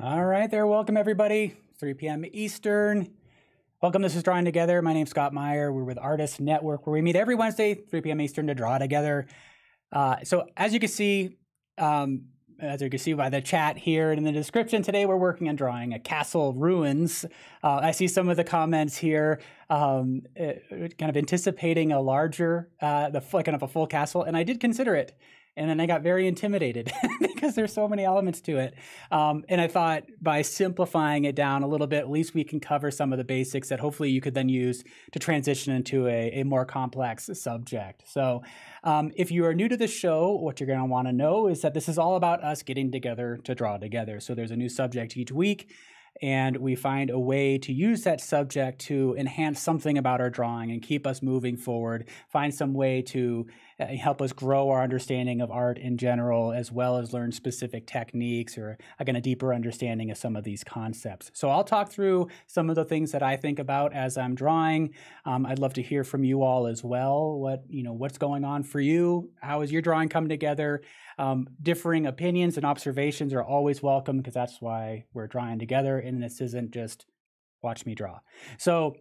All right, there. Welcome, everybody. 3 p.m. Eastern. Welcome. This is Drawing Together. My name's Scott Maier. We're with Artist Network, where we meet every Wednesday, 3 p.m. Eastern, to draw together. Uh, so, as you can see, um, as you can see by the chat here and in the description, today we're working on drawing a castle ruins. Uh, I see some of the comments here, um, uh, kind of anticipating a larger, uh, the kind of a full castle, and I did consider it and then I got very intimidated because there's so many elements to it. Um, and I thought by simplifying it down a little bit, at least we can cover some of the basics that hopefully you could then use to transition into a, a more complex subject. So, um, if you are new to the show, what you're going to want to know is that this is all about us getting together to draw together. So, there's a new subject each week and we find a way to use that subject to enhance something about our drawing and keep us moving forward, find some way to help us grow our understanding of art in general, as well as learn specific techniques or again a deeper understanding of some of these concepts. So I'll talk through some of the things that I think about as I'm drawing. Um, I'd love to hear from you all as well. What you know, what's going on for you? How is your drawing coming together? Um, differing opinions and observations are always welcome because that's why we're drawing together, and this isn't just watch me draw. So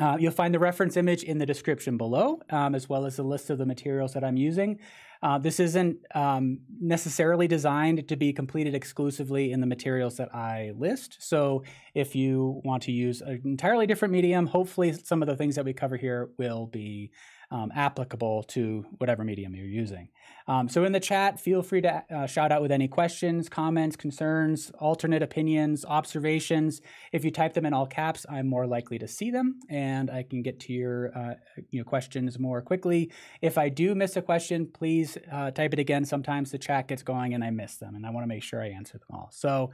uh, you'll find the reference image in the description below, um, as well as a list of the materials that I'm using. Uh, this isn't um, necessarily designed to be completed exclusively in the materials that I list. So if you want to use an entirely different medium, hopefully some of the things that we cover here will be um, applicable to whatever medium you're using. Um, so in the chat, feel free to uh, shout out with any questions, comments, concerns, alternate opinions, observations. If you type them in all caps, I'm more likely to see them and I can get to your uh, you know, questions more quickly. If I do miss a question, please uh, type it again. Sometimes the chat gets going and I miss them and I want to make sure I answer them all. So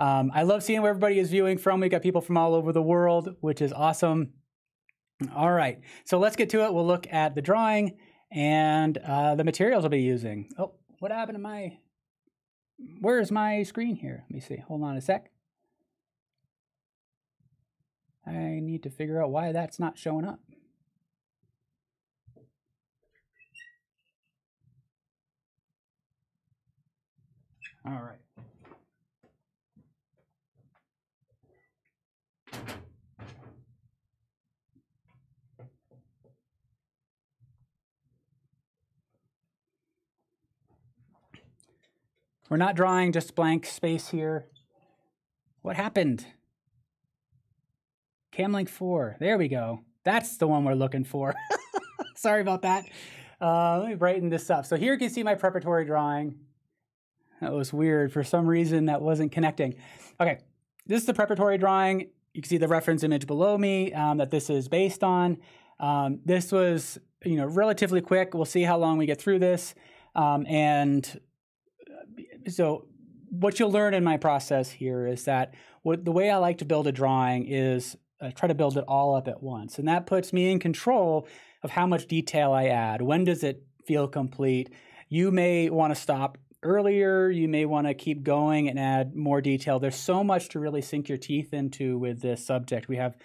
um, I love seeing where everybody is viewing from. We've got people from all over the world, which is awesome. All right, so let's get to it. We'll look at the drawing and uh, the materials I'll be using. Oh, what happened to my, where's my screen here? Let me see, hold on a sec. I need to figure out why that's not showing up. All right. We're not drawing just blank space here. What happened? Camlink 4. There we go. That's the one we're looking for. Sorry about that. Uh, let me brighten this up. So here you can see my preparatory drawing. That was weird. For some reason, that wasn't connecting. Okay, this is the preparatory drawing. You can see the reference image below me um, that this is based on. Um, this was, you know, relatively quick. We'll see how long we get through this. Um, and so what you'll learn in my process here is that what the way I like to build a drawing is I try to build it all up at once, and that puts me in control of how much detail I add. When does it feel complete? You may want to stop earlier. You may want to keep going and add more detail. There's so much to really sink your teeth into with this subject. We have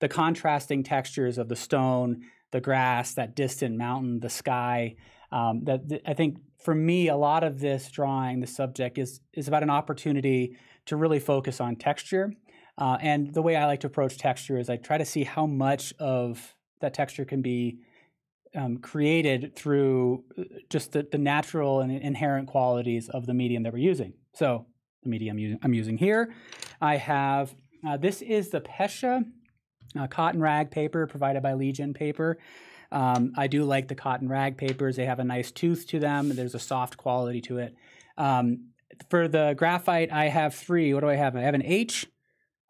the contrasting textures of the stone, the grass, that distant mountain, the sky. Um, that I think for me, a lot of this drawing, the subject is is about an opportunity to really focus on texture. Uh, and the way I like to approach texture is I try to see how much of that texture can be um, created through uh, just the, the natural and inherent qualities of the medium that we're using. So the medium I'm using here, I have uh, this is the Pescia uh, cotton rag paper provided by Legion Paper. Um, I do like the cotton rag papers. They have a nice tooth to them. There's a soft quality to it. Um, for the graphite, I have three. What do I have? I have an H,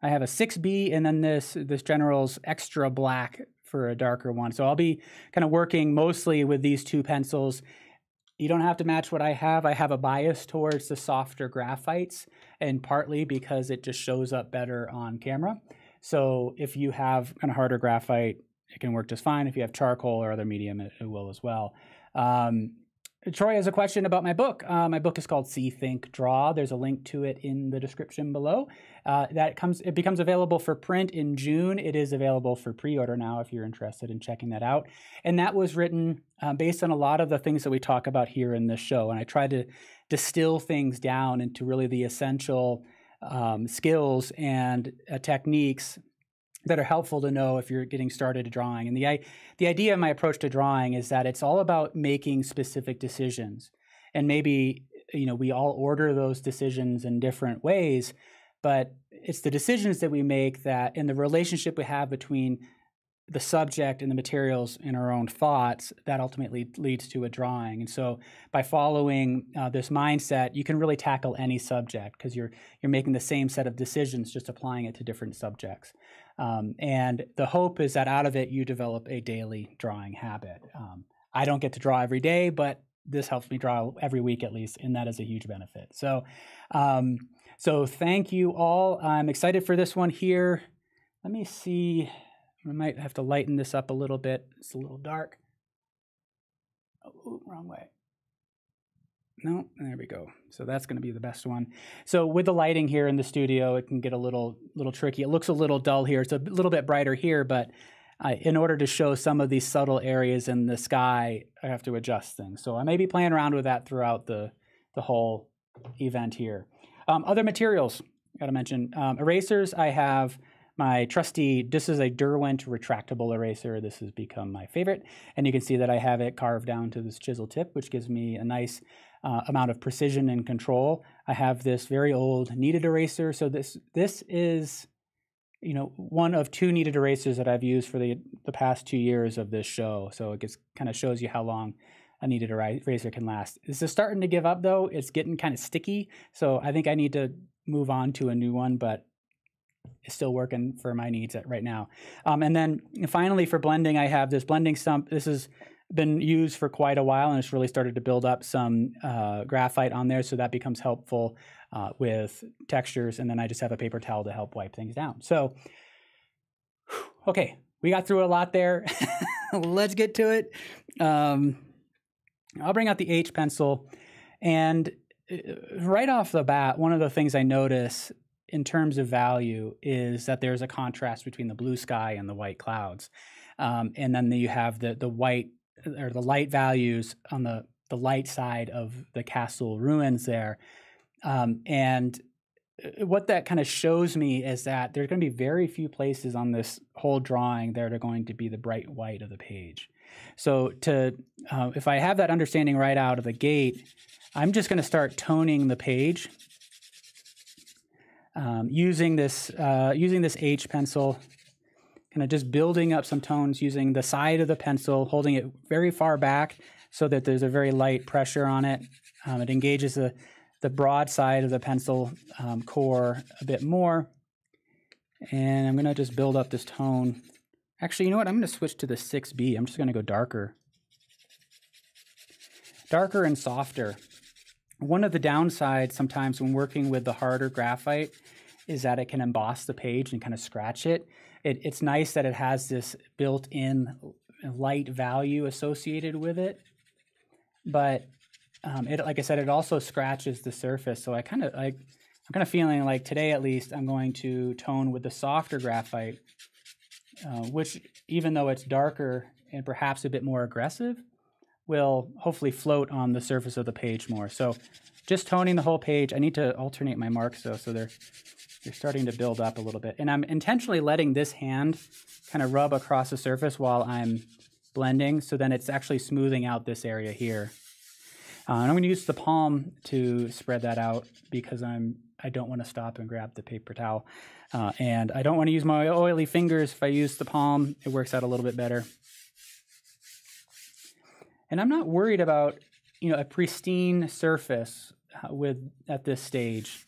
I have a 6B, and then this this General's extra black for a darker one. So I'll be kind of working mostly with these two pencils. You don't have to match what I have. I have a bias towards the softer graphites, and partly because it just shows up better on camera. So if you have kind of harder graphite, it can work just fine. If you have charcoal or other medium, it, it will as well. Um, Troy has a question about my book. Uh, my book is called See, Think, Draw. There's a link to it in the description below. Uh, that comes, it becomes available for print in June. It is available for pre-order now if you're interested in checking that out. And that was written uh, based on a lot of the things that we talk about here in this show. And I try to distill things down into really the essential um, skills and uh, techniques that are helpful to know if you're getting started drawing. And the the idea of my approach to drawing is that it's all about making specific decisions. And maybe you know we all order those decisions in different ways, but it's the decisions that we make that in the relationship we have between the subject and the materials in our own thoughts that ultimately leads to a drawing and so by following uh, this mindset you can really tackle any subject because you're you're making the same set of decisions just applying it to different subjects um, and the hope is that out of it you develop a daily drawing habit um, i don't get to draw every day but this helps me draw every week at least and that is a huge benefit so um, so thank you all i'm excited for this one here let me see I might have to lighten this up a little bit. It's a little dark. Oh, wrong way. No, there we go. So that's going to be the best one. So with the lighting here in the studio, it can get a little little tricky. It looks a little dull here. It's a little bit brighter here, but uh, in order to show some of these subtle areas in the sky, I have to adjust things. So I may be playing around with that throughout the the whole event here. Um, other materials, got to mention um, erasers. I have my trusty, this is a Derwent retractable eraser. This has become my favorite. And you can see that I have it carved down to this chisel tip, which gives me a nice uh, amount of precision and control. I have this very old kneaded eraser. So this, this is, you know, one of two kneaded erasers that I've used for the, the past two years of this show. So it gets, kind of shows you how long a kneaded eraser can last. This is starting to give up though. It's getting kind of sticky. So I think I need to move on to a new one, but it's still working for my needs right now. Um, and then finally for blending, I have this blending stump. This has been used for quite a while and it's really started to build up some uh, graphite on there. So that becomes helpful uh, with textures. And then I just have a paper towel to help wipe things down. So, okay, we got through a lot there. Let's get to it. Um, I'll bring out the H pencil. And uh, right off the bat, one of the things I notice in terms of value is that there's a contrast between the blue sky and the white clouds. Um, and then you have the the white or the light values on the the light side of the castle ruins there. Um, and uh, what that kind of shows me is that there's going to be very few places on this whole drawing that are going to be the bright white of the page. So to uh, if I have that understanding right out of the gate, I'm just going to start toning the page um, using this uh, using this H pencil, kind of just building up some tones using the side of the pencil, holding it very far back so that there's a very light pressure on it. Um, it engages the the broad side of the pencil um, core a bit more, and I'm going to just build up this tone. Actually, you know what? I'm going to switch to the 6B. I'm just going to go darker. Darker and softer. One of the downsides sometimes when working with the harder graphite is that it can emboss the page and kind of scratch it. It it's nice that it has this built-in light value associated with it, but um, it, like I said, it also scratches the surface. So I kind of like, I'm kind of feeling like today at least, I'm going to tone with the softer graphite, uh, which even though it's darker and perhaps a bit more aggressive, will hopefully float on the surface of the page more. So just toning the whole page. I need to alternate my marks though, so they're they're starting to build up a little bit. And I'm intentionally letting this hand kind of rub across the surface while I'm blending, so then it's actually smoothing out this area here. Uh, and I'm going to use the palm to spread that out because I'm I don't want to stop and grab the paper towel. Uh, and I don't want to use my oily fingers. If I use the palm, it works out a little bit better. And I'm not worried about, you know, a pristine surface uh, with at this stage.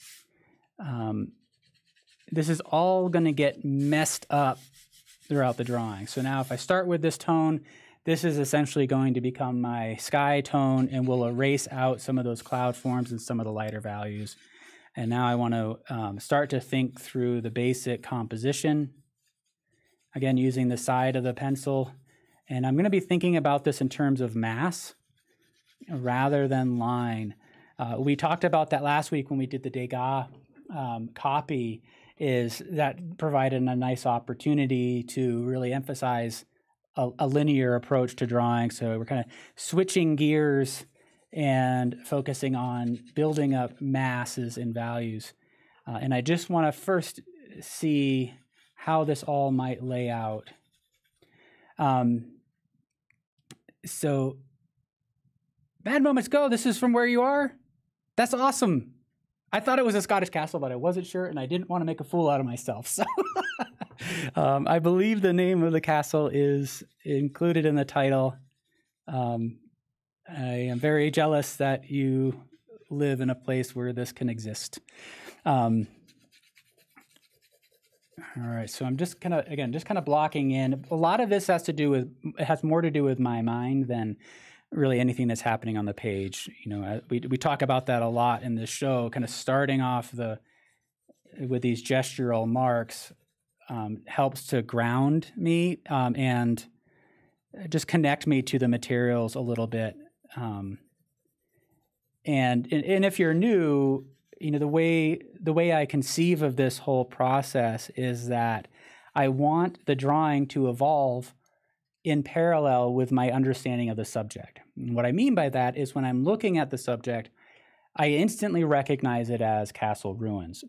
Um, this is all going to get messed up throughout the drawing. So now if I start with this tone, this is essentially going to become my sky tone and will erase out some of those cloud forms and some of the lighter values. And now I want to um, start to think through the basic composition. Again, using the side of the pencil and I'm going to be thinking about this in terms of mass rather than line. Uh, we talked about that last week when we did the Degas um, copy, is that provided a nice opportunity to really emphasize a, a linear approach to drawing. So we're kind of switching gears and focusing on building up masses and values. Uh, and I just want to first see how this all might lay out. Um, so, bad moments go. This is from where you are. That's awesome. I thought it was a Scottish castle, but I wasn't sure, and I didn't want to make a fool out of myself. So, um, I believe the name of the castle is included in the title. Um, I am very jealous that you live in a place where this can exist. Um, all right, so I'm just kind of again just kind of blocking in. A lot of this has to do with it has more to do with my mind than really anything that's happening on the page. You know, uh, we we talk about that a lot in this show, kind of starting off the with these gestural marks um, helps to ground me um, and just connect me to the materials a little bit. Um, and, and and if you're new, you know the way the way I conceive of this whole process is that I want the drawing to evolve in parallel with my understanding of the subject. And what I mean by that is when I'm looking at the subject, I instantly recognize it as castle ruins,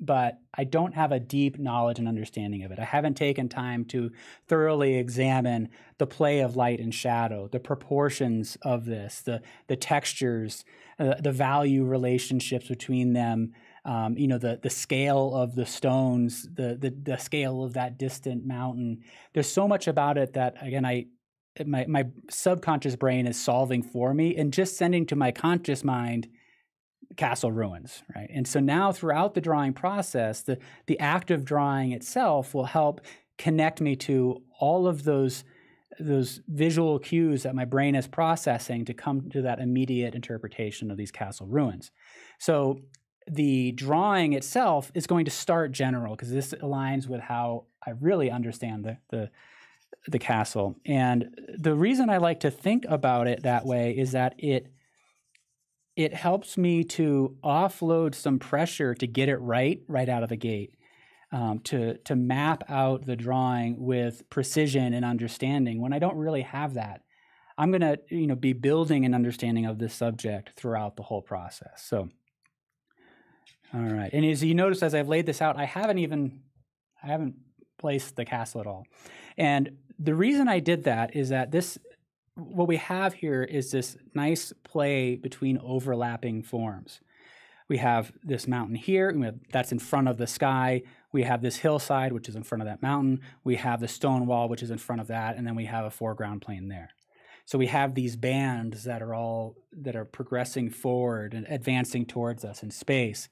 but I don't have a deep knowledge and understanding of it. I haven't taken time to thoroughly examine the play of light and shadow, the proportions of this, the the textures, uh, the value relationships between them, um, you know, the the scale of the stones, the, the the scale of that distant mountain. There's so much about it that again, I my my subconscious brain is solving for me and just sending to my conscious mind castle ruins right and so now throughout the drawing process the the act of drawing itself will help connect me to all of those those visual cues that my brain is processing to come to that immediate interpretation of these castle ruins. So the drawing itself is going to start general because this aligns with how I really understand the, the the castle. And the reason I like to think about it that way is that it it helps me to offload some pressure to get it right right out of the gate um, to to map out the drawing with precision and understanding when I don't really have that. I'm going to you know be building an understanding of this subject throughout the whole process. So, all right, and as you notice, as I've laid this out, I haven't even I haven't placed the castle at all, and the reason I did that is that this what we have here is this nice play between overlapping forms. We have this mountain here, have, that's in front of the sky we have this hillside, which is in front of that mountain. We have the stone wall, which is in front of that, and then we have a foreground plane there. So we have these bands that are all that are progressing forward and advancing towards us in space.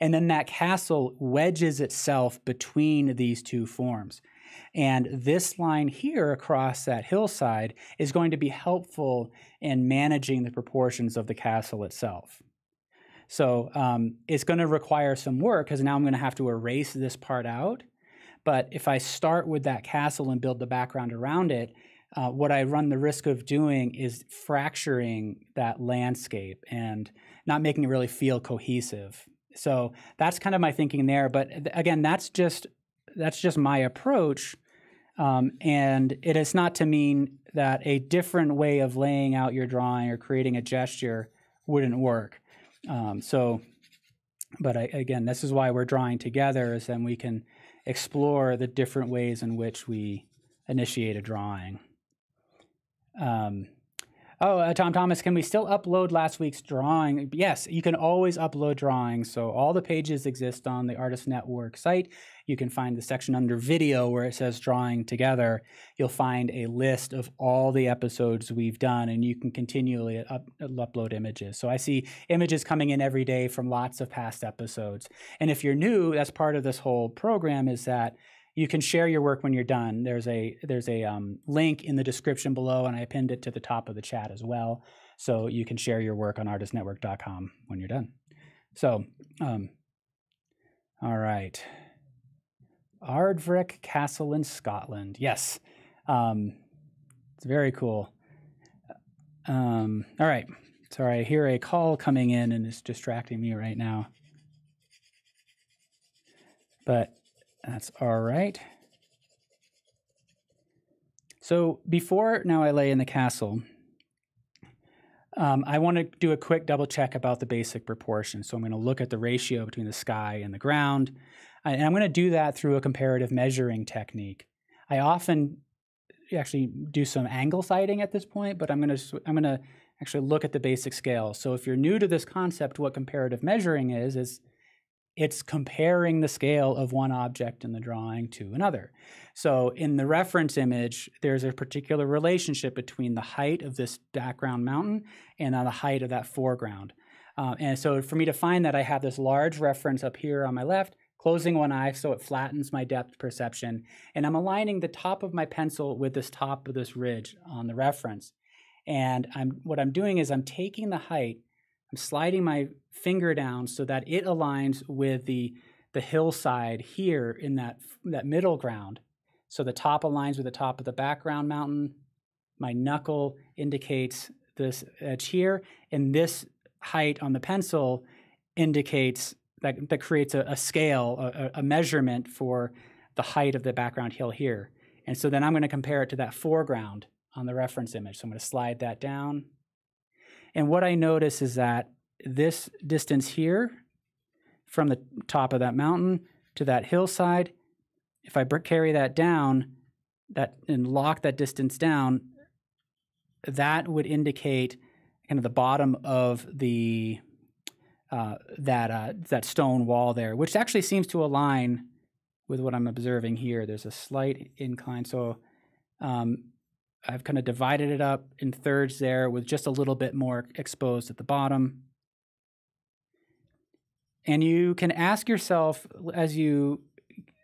And then that castle wedges itself between these two forms. And this line here across that hillside is going to be helpful in managing the proportions of the castle itself. So um, it's going to require some work because now I'm going to have to erase this part out. But if I start with that castle and build the background around it, uh, what I run the risk of doing is fracturing that landscape and not making it really feel cohesive. So that's kind of my thinking there. But again, that's just that's just my approach, um, and it is not to mean that a different way of laying out your drawing or creating a gesture wouldn't work. Um, so, but I, again, this is why we're drawing together, is then we can explore the different ways in which we initiate a drawing. Um, oh, uh, Tom Thomas, can we still upload last week's drawing? Yes, you can always upload drawings. So all the pages exist on the Artist Network site you can find the section under video where it says drawing together. You'll find a list of all the episodes we've done, and you can continually up, upload images. So I see images coming in every day from lots of past episodes. And if you're new, that's part of this whole program is that you can share your work when you're done. There's a there's a um, link in the description below, and I pinned it to the top of the chat as well. So you can share your work on artistnetwork.com when you're done. So, um, all right. Ardvreck Castle in Scotland. Yes, um, it's very cool. Um, all right. Sorry, I hear a call coming in and it's distracting me right now. But that's all right. So before now I lay in the castle, um, I want to do a quick double check about the basic proportion. So I'm going to look at the ratio between the sky and the ground. And I'm going to do that through a comparative measuring technique. I often actually do some angle sighting at this point, but I'm going to I'm going to actually look at the basic scale. So if you're new to this concept, what comparative measuring is is it's comparing the scale of one object in the drawing to another. So in the reference image, there's a particular relationship between the height of this background mountain and the height of that foreground. Uh, and so for me to find that, I have this large reference up here on my left, closing one eye so it flattens my depth perception. And I'm aligning the top of my pencil with this top of this ridge on the reference. And I'm, what I'm doing is I'm taking the height I'm sliding my finger down so that it aligns with the, the hillside here in that, that middle ground. So the top aligns with the top of the background mountain. My knuckle indicates this edge here, and this height on the pencil indicates that, that creates a, a scale, a, a measurement for the height of the background hill here. And so then I'm going to compare it to that foreground on the reference image. So I'm going to slide that down. And what I notice is that this distance here from the top of that mountain to that hillside, if I carry that down that and lock that distance down, that would indicate kind of the bottom of the uh, that uh, that stone wall there, which actually seems to align with what I'm observing here. There's a slight incline, so um, I've kind of divided it up in thirds there with just a little bit more exposed at the bottom. And you can ask yourself as you,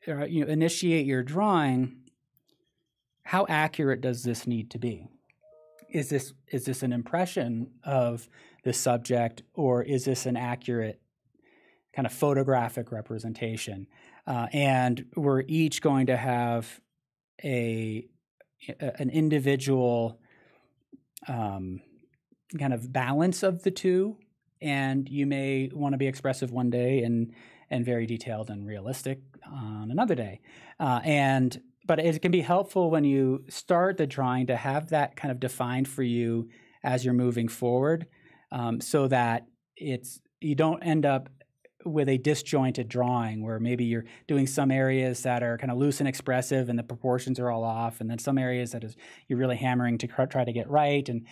uh, you initiate your drawing, how accurate does this need to be? Is this is this an impression of the subject, or is this an accurate kind of photographic representation? Uh, and we're each going to have a an individual um, kind of balance of the two and you may want to be expressive one day and and very detailed and realistic on another day. Uh, and but it can be helpful when you start the drawing to have that kind of defined for you as you're moving forward um, so that it's you don't end up with a disjointed drawing where maybe you're doing some areas that are kind of loose and expressive and the proportions are all off and then some areas that is you're really hammering to try to get right and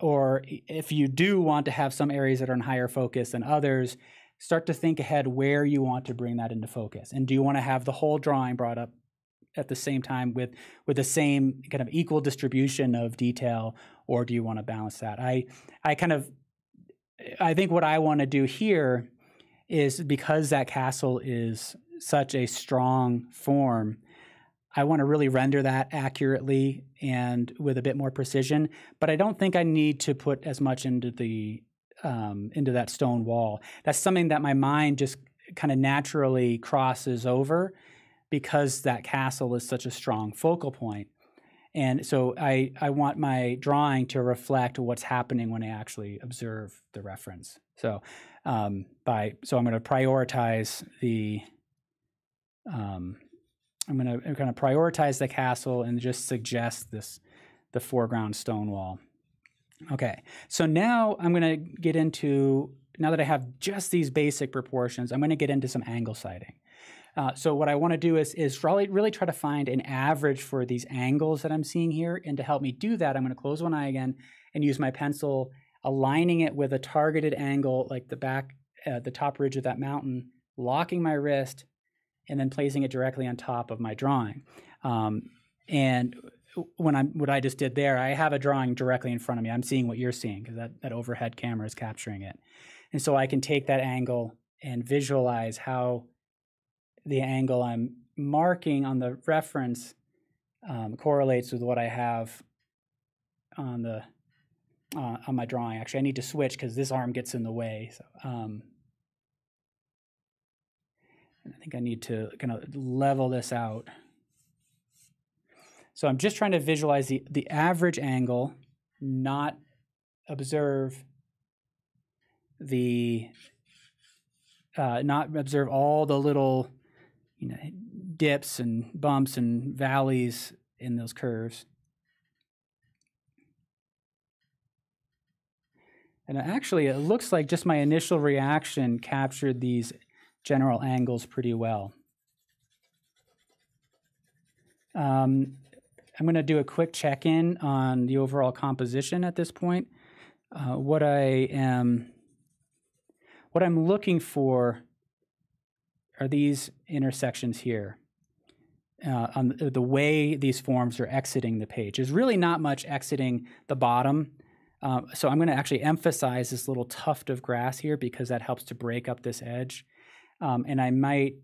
or if you do want to have some areas that are in higher focus than others start to think ahead where you want to bring that into focus. And do you want to have the whole drawing brought up at the same time with with the same kind of equal distribution of detail or do you want to balance that? I i kind of i think what i want to do here is because that castle is such a strong form, I want to really render that accurately and with a bit more precision. But I don't think I need to put as much into the um, into that stone wall. That's something that my mind just kind of naturally crosses over because that castle is such a strong focal point. And so I, I want my drawing to reflect what's happening when I actually observe the reference. So um, by so I'm going to prioritize the um, I'm going to kind of prioritize the castle and just suggest this the foreground stone wall. Okay, so now I'm going to get into now that I have just these basic proportions, I'm going to get into some angle sighting. Uh, so what I want to do is is really really try to find an average for these angles that I'm seeing here, and to help me do that, I'm going to close one eye again and use my pencil aligning it with a targeted angle, like the back, uh, the top ridge of that mountain, locking my wrist, and then placing it directly on top of my drawing. Um, and when I'm what I just did there, I have a drawing directly in front of me. I'm seeing what you're seeing because that, that overhead camera is capturing it. And so I can take that angle and visualize how the angle I'm marking on the reference um, correlates with what I have on the uh, on my drawing. Actually, I need to switch because this arm gets in the way. So, um, I think I need to kind of level this out. So I'm just trying to visualize the, the average angle, not observe the, uh, not observe all the little, you know, dips and bumps and valleys in those curves. And actually, it looks like just my initial reaction captured these general angles pretty well. Um, I'm going to do a quick check-in on the overall composition at this point. Uh, what I am, what I'm looking for are these intersections here. Uh, on the, the way these forms are exiting the page. There's really not much exiting the bottom. Uh, so I'm going to actually emphasize this little tuft of grass here because that helps to break up this edge. Um, and I might,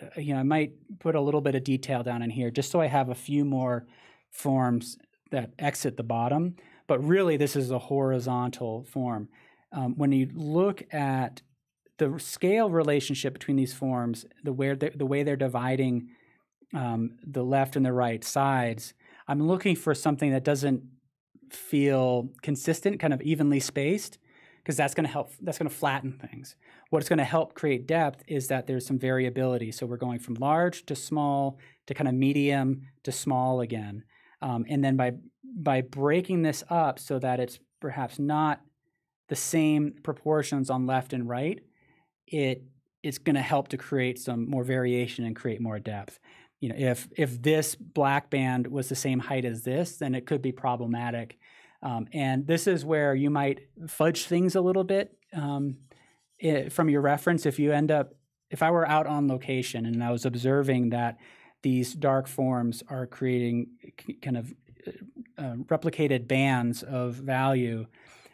uh, you know, I might put a little bit of detail down in here just so I have a few more forms that exit the bottom. But really, this is a horizontal form. Um, when you look at the scale relationship between these forms, the, where the way they're dividing um, the left and the right sides, I'm looking for something that doesn't feel consistent, kind of evenly spaced, because that's going to help. That's going to flatten things. What's going to help create depth is that there's some variability. So we're going from large to small to kind of medium to small again. Um, and then by by breaking this up so that it's perhaps not the same proportions on left and right, it it's going to help to create some more variation and create more depth. You know, if if this black band was the same height as this, then it could be problematic. Um, and this is where you might fudge things a little bit um, it, from your reference. If you end up, if I were out on location and I was observing that these dark forms are creating kind of uh, replicated bands of value,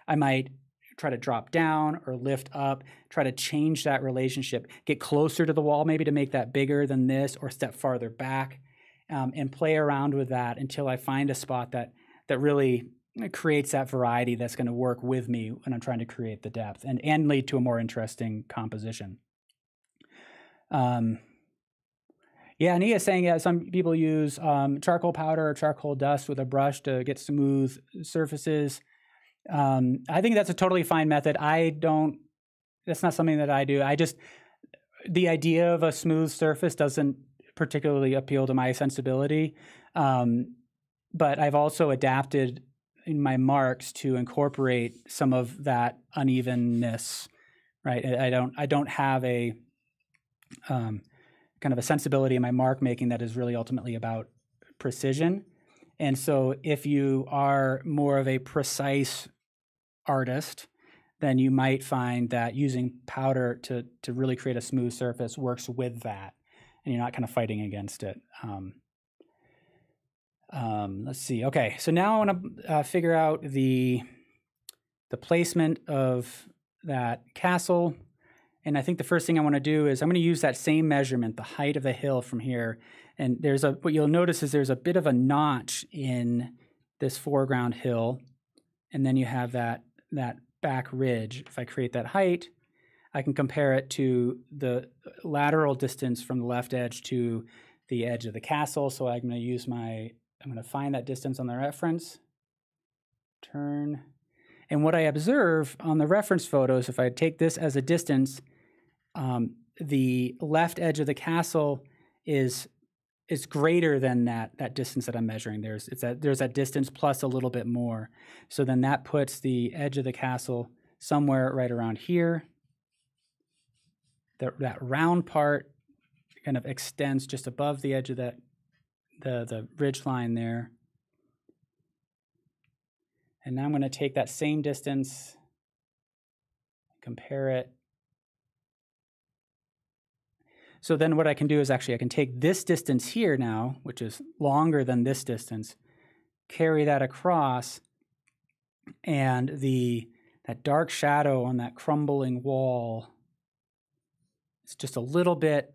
I might try to drop down or lift up, try to change that relationship, get closer to the wall maybe to make that bigger than this or step farther back um, and play around with that until I find a spot that that really creates that variety that's going to work with me when I'm trying to create the depth and, and lead to a more interesting composition. Um, yeah, Nia is saying yeah, some people use um, charcoal powder or charcoal dust with a brush to get smooth surfaces. Um, I think that's a totally fine method. I don't. That's not something that I do. I just the idea of a smooth surface doesn't particularly appeal to my sensibility. Um, but I've also adapted in my marks to incorporate some of that unevenness. Right. I, I don't. I don't have a um, kind of a sensibility in my mark making that is really ultimately about precision. And so if you are more of a precise artist, then you might find that using powder to, to really create a smooth surface works with that. And you're not kind of fighting against it. Um, um, let's see. Okay, so now I want to uh, figure out the the placement of that castle and I think the first thing I want to do is I'm going to use that same measurement, the height of the hill from here. And there's a what you'll notice is there's a bit of a notch in this foreground hill, and then you have that that back ridge. If I create that height, I can compare it to the lateral distance from the left edge to the edge of the castle. So I'm going to use my I'm going to find that distance on the reference, turn, and what I observe on the reference photos, if I take this as a distance, um, the left edge of the castle is is greater than that that distance that I'm measuring. There's it's that there's that distance plus a little bit more. So then that puts the edge of the castle somewhere right around here. That that round part kind of extends just above the edge of that the the ridge line there. And now I'm going to take that same distance, compare it so then what I can do is actually I can take this distance here now, which is longer than this distance, carry that across, and the that dark shadow on that crumbling wall is just a little bit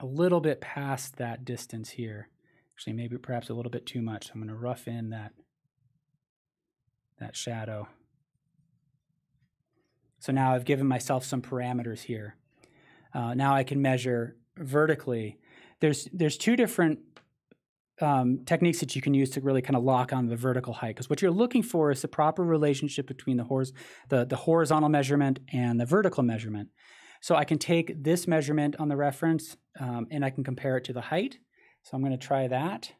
a little bit past that distance here. Actually, maybe perhaps a little bit too much. I'm going to rough in that that shadow. So now I've given myself some parameters here. Uh, now I can measure vertically. There's there's two different um, techniques that you can use to really kind of lock on the vertical height because what you're looking for is the proper relationship between the, hor- the, the horizontal measurement and the vertical measurement. So I can take this measurement on the reference um, and I can compare it to the height. So I'm going to try that.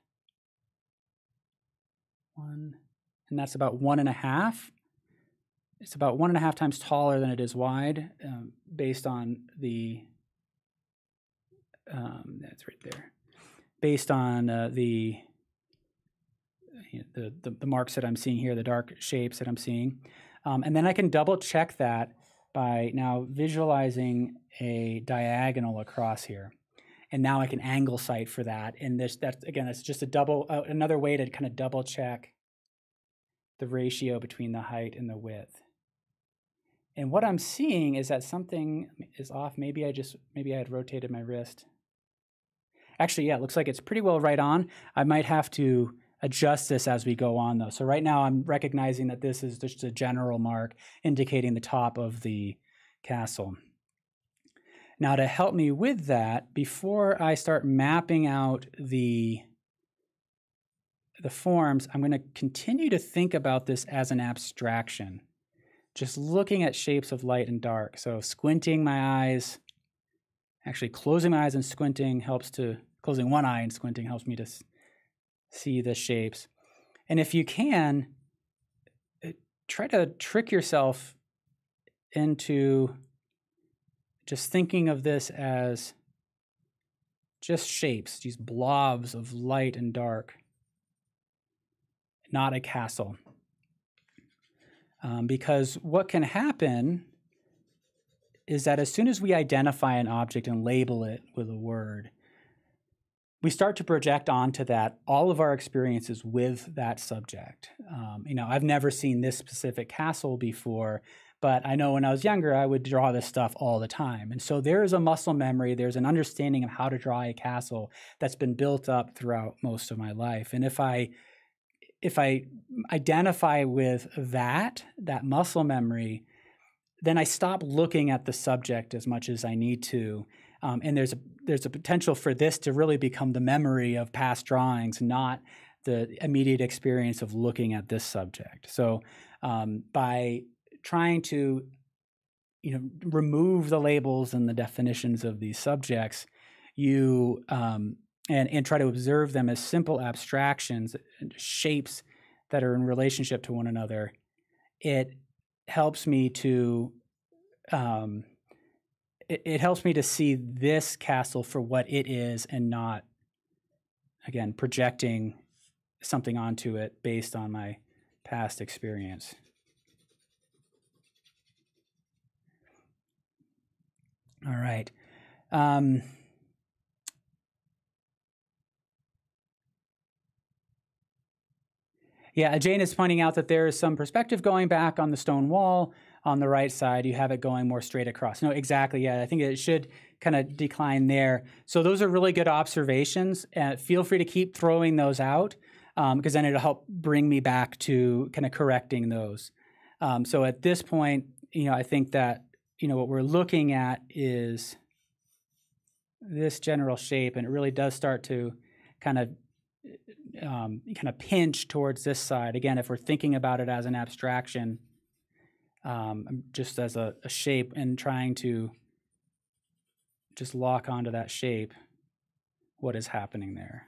One, and that's about one and a half. It's about one and a half times taller than it is wide, um, based on the. Um, that's right there, based on uh, the, you know, the, the the marks that I'm seeing here, the dark shapes that I'm seeing, um, and then I can double check that by now visualizing a diagonal across here. And now I can angle sight for that. And this, that again, that's just a double, uh, another way to kind of double check the ratio between the height and the width. And what I'm seeing is that something is off. Maybe I just, maybe I had rotated my wrist. Actually, yeah, it looks like it's pretty well right on. I might have to adjust this as we go on though. So right now I'm recognizing that this is just a general mark indicating the top of the castle. Now to help me with that, before I start mapping out the the forms, I'm going to continue to think about this as an abstraction. Just looking at shapes of light and dark. So squinting my eyes, actually closing my eyes and squinting helps to, closing one eye and squinting helps me to see the shapes. And if you can, uh, try to trick yourself into just thinking of this as just shapes, these blobs of light and dark, not a castle. Um, because what can happen is that as soon as we identify an object and label it with a word, we start to project onto that all of our experiences with that subject. Um, you know, I've never seen this specific castle before, but I know when I was younger, I would draw this stuff all the time. And so there is a muscle memory, there's an understanding of how to draw a castle that's been built up throughout most of my life. And if I if I identify with that, that muscle memory, then I stop looking at the subject as much as I need to um, and there's a there's a potential for this to really become the memory of past drawings, not the immediate experience of looking at this subject. So um, by trying to you know remove the labels and the definitions of these subjects, you um, and and try to observe them as simple abstractions, shapes that are in relationship to one another. It helps me to um, it, it helps me to see this castle for what it is and not again projecting something onto it based on my past experience. All right. Um, yeah, Jane is pointing out that there is some perspective going back on the stone wall on the right side, you have it going more straight across. No, exactly. Yeah, I think it should kind of decline there. So those are really good observations. Uh, feel free to keep throwing those out because um, then it'll help bring me back to kind of correcting those. Um, so at this point, you know, I think that you know what we're looking at is this general shape, and it really does start to kind of um, kind of pinch towards this side. Again, if we're thinking about it as an abstraction, um, just as a, a shape and trying to just lock onto that shape what is happening there.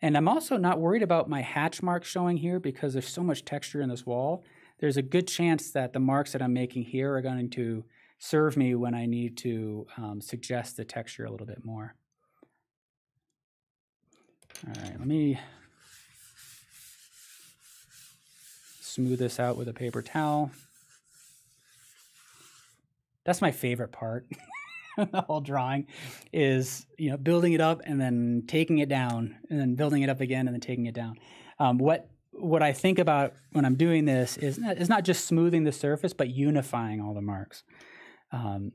And I'm also not worried about my hatch marks showing here because there's so much texture in this wall. There's a good chance that the marks that I'm making here are going to serve me when I need to um, suggest the texture a little bit more. All right, let me smooth this out with a paper towel. That's my favorite part. Of the whole drawing is you know building it up and then taking it down and then building it up again and then taking it down. Um, what what I think about when I'm doing this is not, is not just smoothing the surface but unifying all the marks. Um,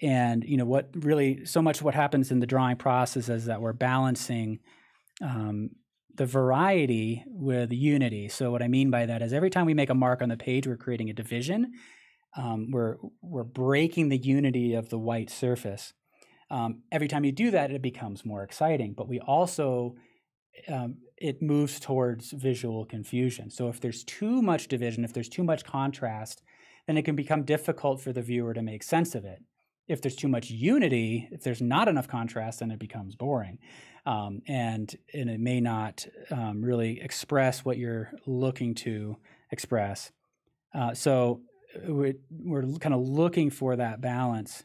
and you know what really so much what happens in the drawing process is that we're balancing um, the variety with unity. So what I mean by that is every time we make a mark on the page, we're creating a division. Um, we're we're breaking the unity of the white surface. Um, every time you do that, it becomes more exciting. But we also um, it moves towards visual confusion. So if there's too much division, if there's too much contrast, then it can become difficult for the viewer to make sense of it if there's too much unity, if there's not enough contrast, then it becomes boring. Um, and, and it may not um, really express what you're looking to express. Uh, so we're, we're kind of looking for that balance.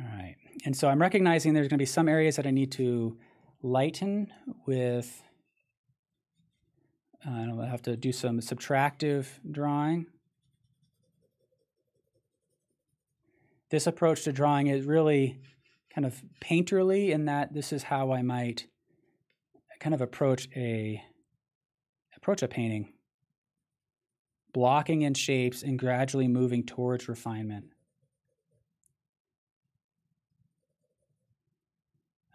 All right. And so I'm recognizing there's going to be some areas that I need to lighten with, uh, I'll have to do some subtractive drawing. This approach to drawing is really kind of painterly in that this is how I might kind of approach a approach a painting blocking in shapes and gradually moving towards refinement.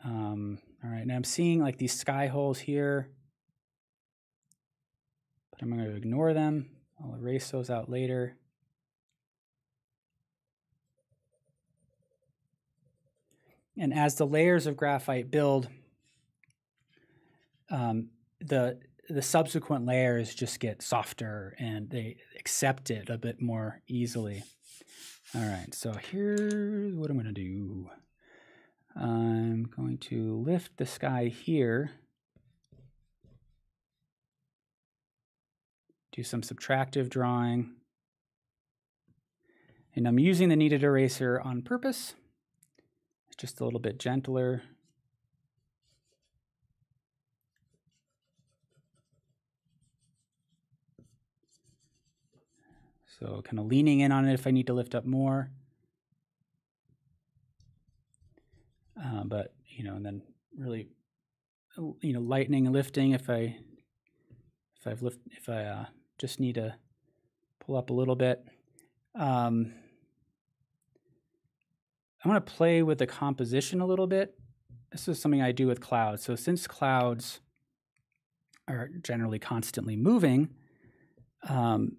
Um, all right, now I'm seeing like these sky holes here, but I'm going to ignore them. I'll erase those out later. And as the layers of graphite build, um, the the subsequent layers just get softer and they accept it a bit more easily. All right, so here's what I'm going to do. I'm going to lift the sky here. Do some subtractive drawing. And I'm using the kneaded eraser on purpose. Just a little bit gentler. So kind of leaning in on it if I need to lift up more. Uh, but, you know, and then really, you know, lightening and lifting if I, if I've lift, if I uh, just need to pull up a little bit. Um, I want to play with the composition a little bit. This is something I do with clouds. So since clouds are generally constantly moving, um,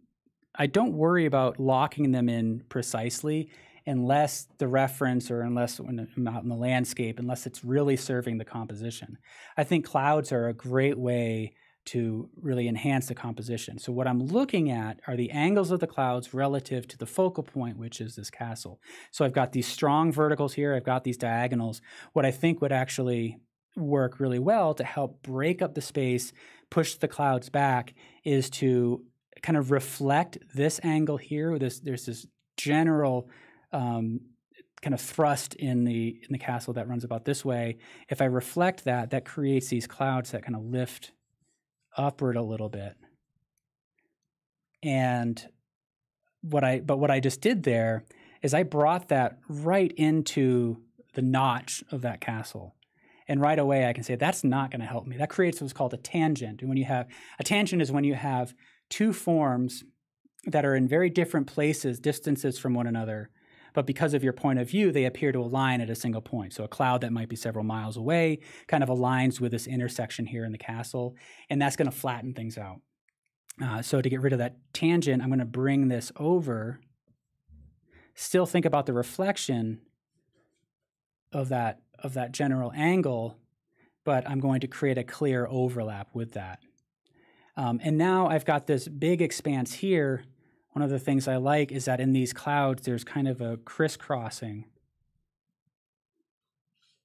I don't worry about locking them in precisely unless the reference or unless when I'm out in the landscape, unless it's really serving the composition. I think clouds are a great way to really enhance the composition. So what I'm looking at are the angles of the clouds relative to the focal point, which is this castle. So I've got these strong verticals here, I've got these diagonals. What I think would actually work really well to help break up the space, push the clouds back, is to kind of reflect this angle here. This, there's this general um, kind of thrust in the in the castle that runs about this way. If I reflect that, that creates these clouds that kind of lift upward a little bit. And what I but what I just did there is I brought that right into the notch of that castle. And right away I can say that's not going to help me. That creates what's called a tangent. And when you have a tangent is when you have two forms that are in very different places, distances from one another, but because of your point of view, they appear to align at a single point. So a cloud that might be several miles away kind of aligns with this intersection here in the castle, and that's going to flatten things out. Uh, so to get rid of that tangent, I'm going to bring this over. Still think about the reflection of that of that general angle, but I'm going to create a clear overlap with that. Um, and now I've got this big expanse here. One of the things I like is that in these clouds, there's kind of a crisscrossing.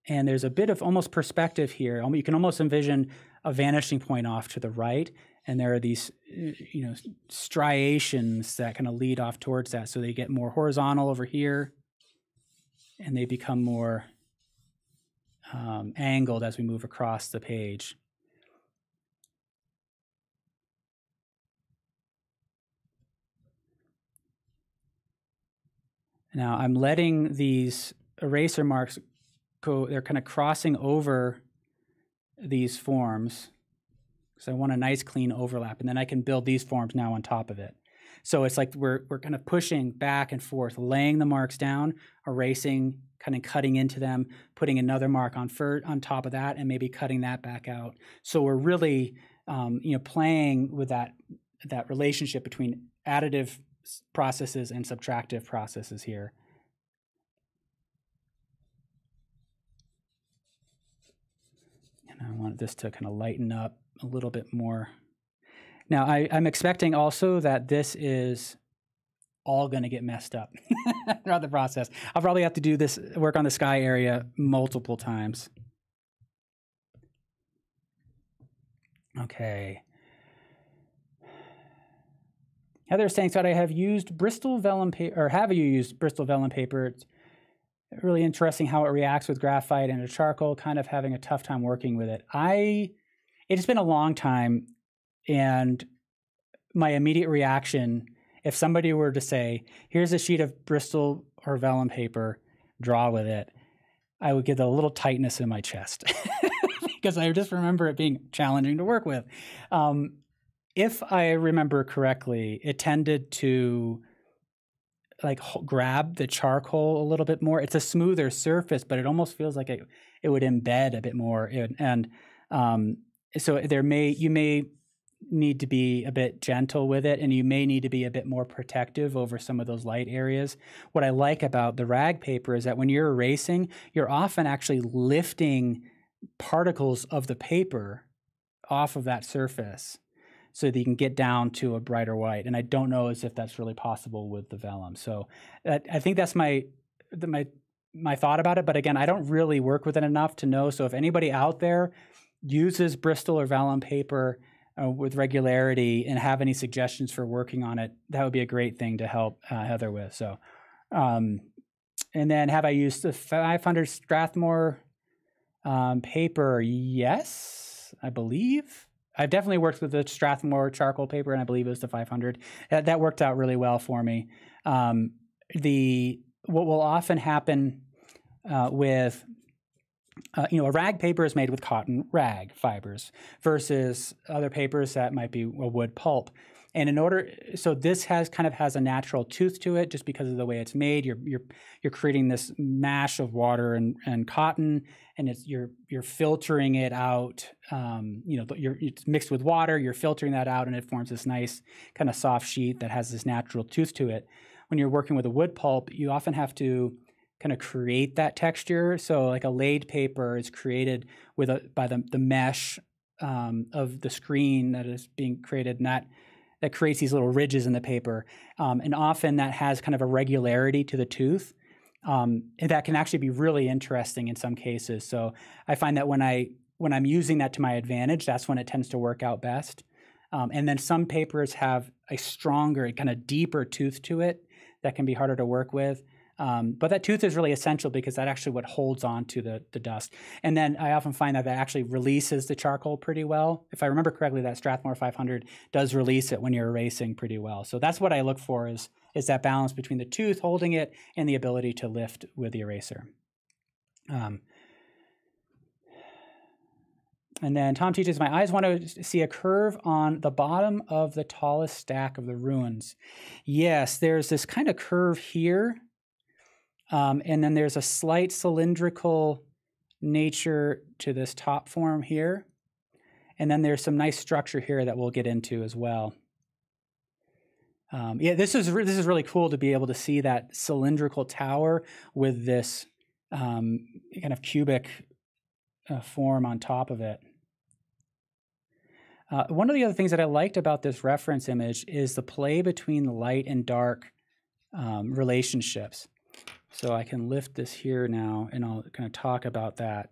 And there's a bit of almost perspective here. You can almost envision a vanishing point off to the right. And there are these, you know, striations that kind of lead off towards that. So they get more horizontal over here and they become more um, angled as we move across the page. Now I'm letting these eraser marks go, they're kind of crossing over these forms because I want a nice clean overlap. And then I can build these forms now on top of it. So it's like we're, we're kind of pushing back and forth, laying the marks down, erasing, kind of cutting into them, putting another mark on fir- on top of that, and maybe cutting that back out. So we're really, um, you know, playing with that that relationship between additive processes and subtractive processes here. And I want this to kind of lighten up a little bit more. Now, I, am expecting also that this is all going to get messed up throughout the process. I'll probably have to do this work on the sky area multiple times. Okay. Heather saying, Scott, I have used Bristol vellum paper, or have you used Bristol vellum paper? It's really interesting how it reacts with graphite and a charcoal, kind of having a tough time working with it. I, it's been a long time, and my immediate reaction, if somebody were to say, here's a sheet of Bristol or vellum paper, draw with it, I would get a little tightness in my chest because I just remember it being challenging to work with. Um, if I remember correctly, it tended to like grab the charcoal a little bit more. It's a smoother surface, but it almost feels like it it would embed a bit more. And um, so there may you may need to be a bit gentle with it, and you may need to be a bit more protective over some of those light areas. What I like about the rag paper is that when you're erasing, you're often actually lifting particles of the paper off of that surface so that you can get down to a brighter white. And I don't know as if that's really possible with the vellum. So I think that's my my my thought about it. But again, I don't really work with it enough to know. So if anybody out there uses Bristol or vellum paper uh, with regularity and have any suggestions for working on it, that would be a great thing to help uh, Heather with. So, um, and then have I used the 500 Strathmore um, paper? Yes, I believe. I've definitely worked with the Strathmore charcoal paper, and I believe it was the 500. That, that worked out really well for me. Um, the what will often happen uh, with uh, you know, a rag paper is made with cotton rag fibers versus other papers that might be a wood pulp. And in order, so this has kind of has a natural tooth to it, just because of the way it's made. You're you're you're creating this mash of water and, and cotton, and it's you're you're filtering it out. Um, you know, you're it's mixed with water. You're filtering that out, and it forms this nice kind of soft sheet that has this natural tooth to it. When you're working with a wood pulp, you often have to kind of create that texture. So, like a laid paper is created with a by the the mesh um, of the screen that is being created, and that that creates these little ridges in the paper. Um, and often that has kind of a regularity to the tooth. Um, that can actually be really interesting in some cases. So I find that when I when I'm using that to my advantage, that's when it tends to work out best. Um, and then some papers have a stronger, kind of deeper tooth to it that can be harder to work with. Um, but that tooth is really essential because that actually what holds on to the, the dust. And then I often find that that actually releases the charcoal pretty well. If I remember correctly, that Strathmore 500 does release it when you're erasing pretty well. So that's what I look for is, is that balance between the tooth holding it and the ability to lift with the eraser. Um, and then Tom teaches, my eyes want to see a curve on the bottom of the tallest stack of the ruins. Yes, there's this kind of curve here um, and then there's a slight cylindrical nature to this top form here. And then there's some nice structure here that we'll get into as well. Um, yeah, this is this is really cool to be able to see that cylindrical tower with this um, kind of cubic uh, form on top of it. Uh, one of the other things that I liked about this reference image is the play between light and dark um, relationships. So I can lift this here now and I'll kind of talk about that.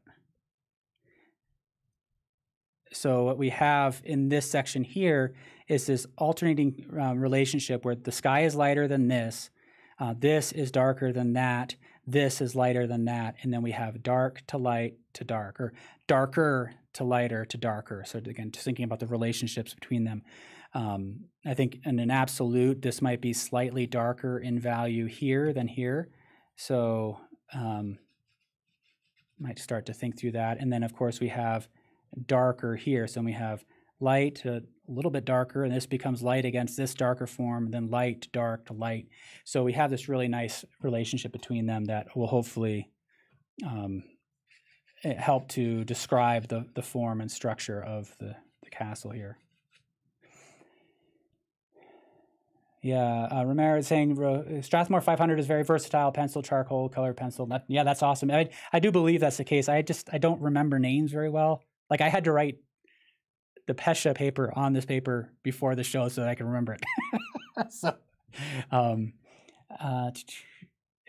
So what we have in this section here is this alternating um, relationship where the sky is lighter than this, uh, this is darker than that, this is lighter than that, and then we have dark to light to dark, or darker to lighter to darker. So again, just thinking about the relationships between them. Um, I think in an absolute, this might be slightly darker in value here than here. So um, might start to think through that. And then of course we have darker here. So we have light a little bit darker, and this becomes light against this darker form, then light dark to light. So we have this really nice relationship between them that will hopefully um, eh, help to describe the, the form and structure of the, the castle here. Yeah, uh, Ramirez saying Strathmore 500 is very versatile pencil, charcoal, color pencil. That, yeah, that's awesome. I, I do believe that's the case. I just I don't remember names very well. Like I had to write the Pescia paper on this paper before the show so that I can remember it. so, um, uh,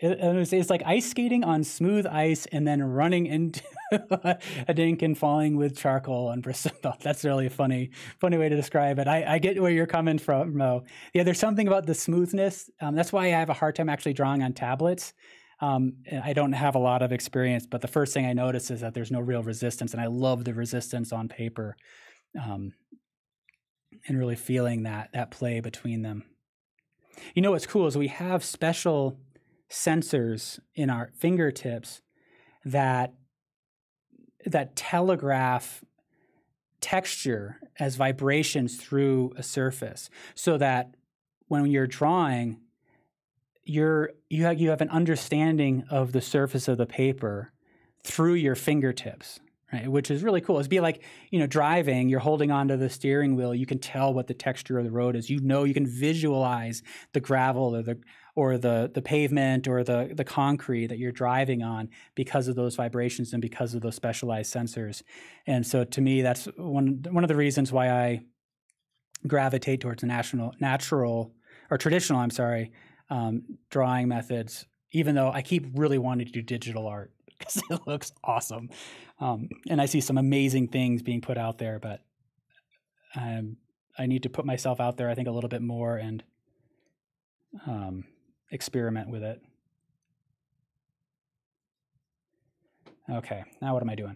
it, it was, it's like ice skating on smooth ice and then running into a dink and falling with charcoal on Bristol. That's really a funny, funny way to describe it. I, I get where you're coming from, Mo. Yeah, there's something about the smoothness. Um, that's why I have a hard time actually drawing on tablets. Um, I don't have a lot of experience, but the first thing I notice is that there's no real resistance, and I love the resistance on paper, um, and really feeling that that play between them. You know what's cool is we have special sensors in our fingertips that that telegraph texture as vibrations through a surface so that when you're drawing you're you have you have an understanding of the surface of the paper through your fingertips right which is really cool. It's be like you know driving you're holding onto the steering wheel you can tell what the texture of the road is. You know you can visualize the gravel or the or the the pavement or the the concrete that you're driving on because of those vibrations and because of those specialized sensors and so to me that's one one of the reasons why I gravitate towards national natural or traditional I'm sorry um, drawing methods, even though I keep really wanting to do digital art because it looks awesome. Um, and I see some amazing things being put out there, but um, I need to put myself out there, I think, a little bit more and um, experiment with it. Okay, now what am I doing?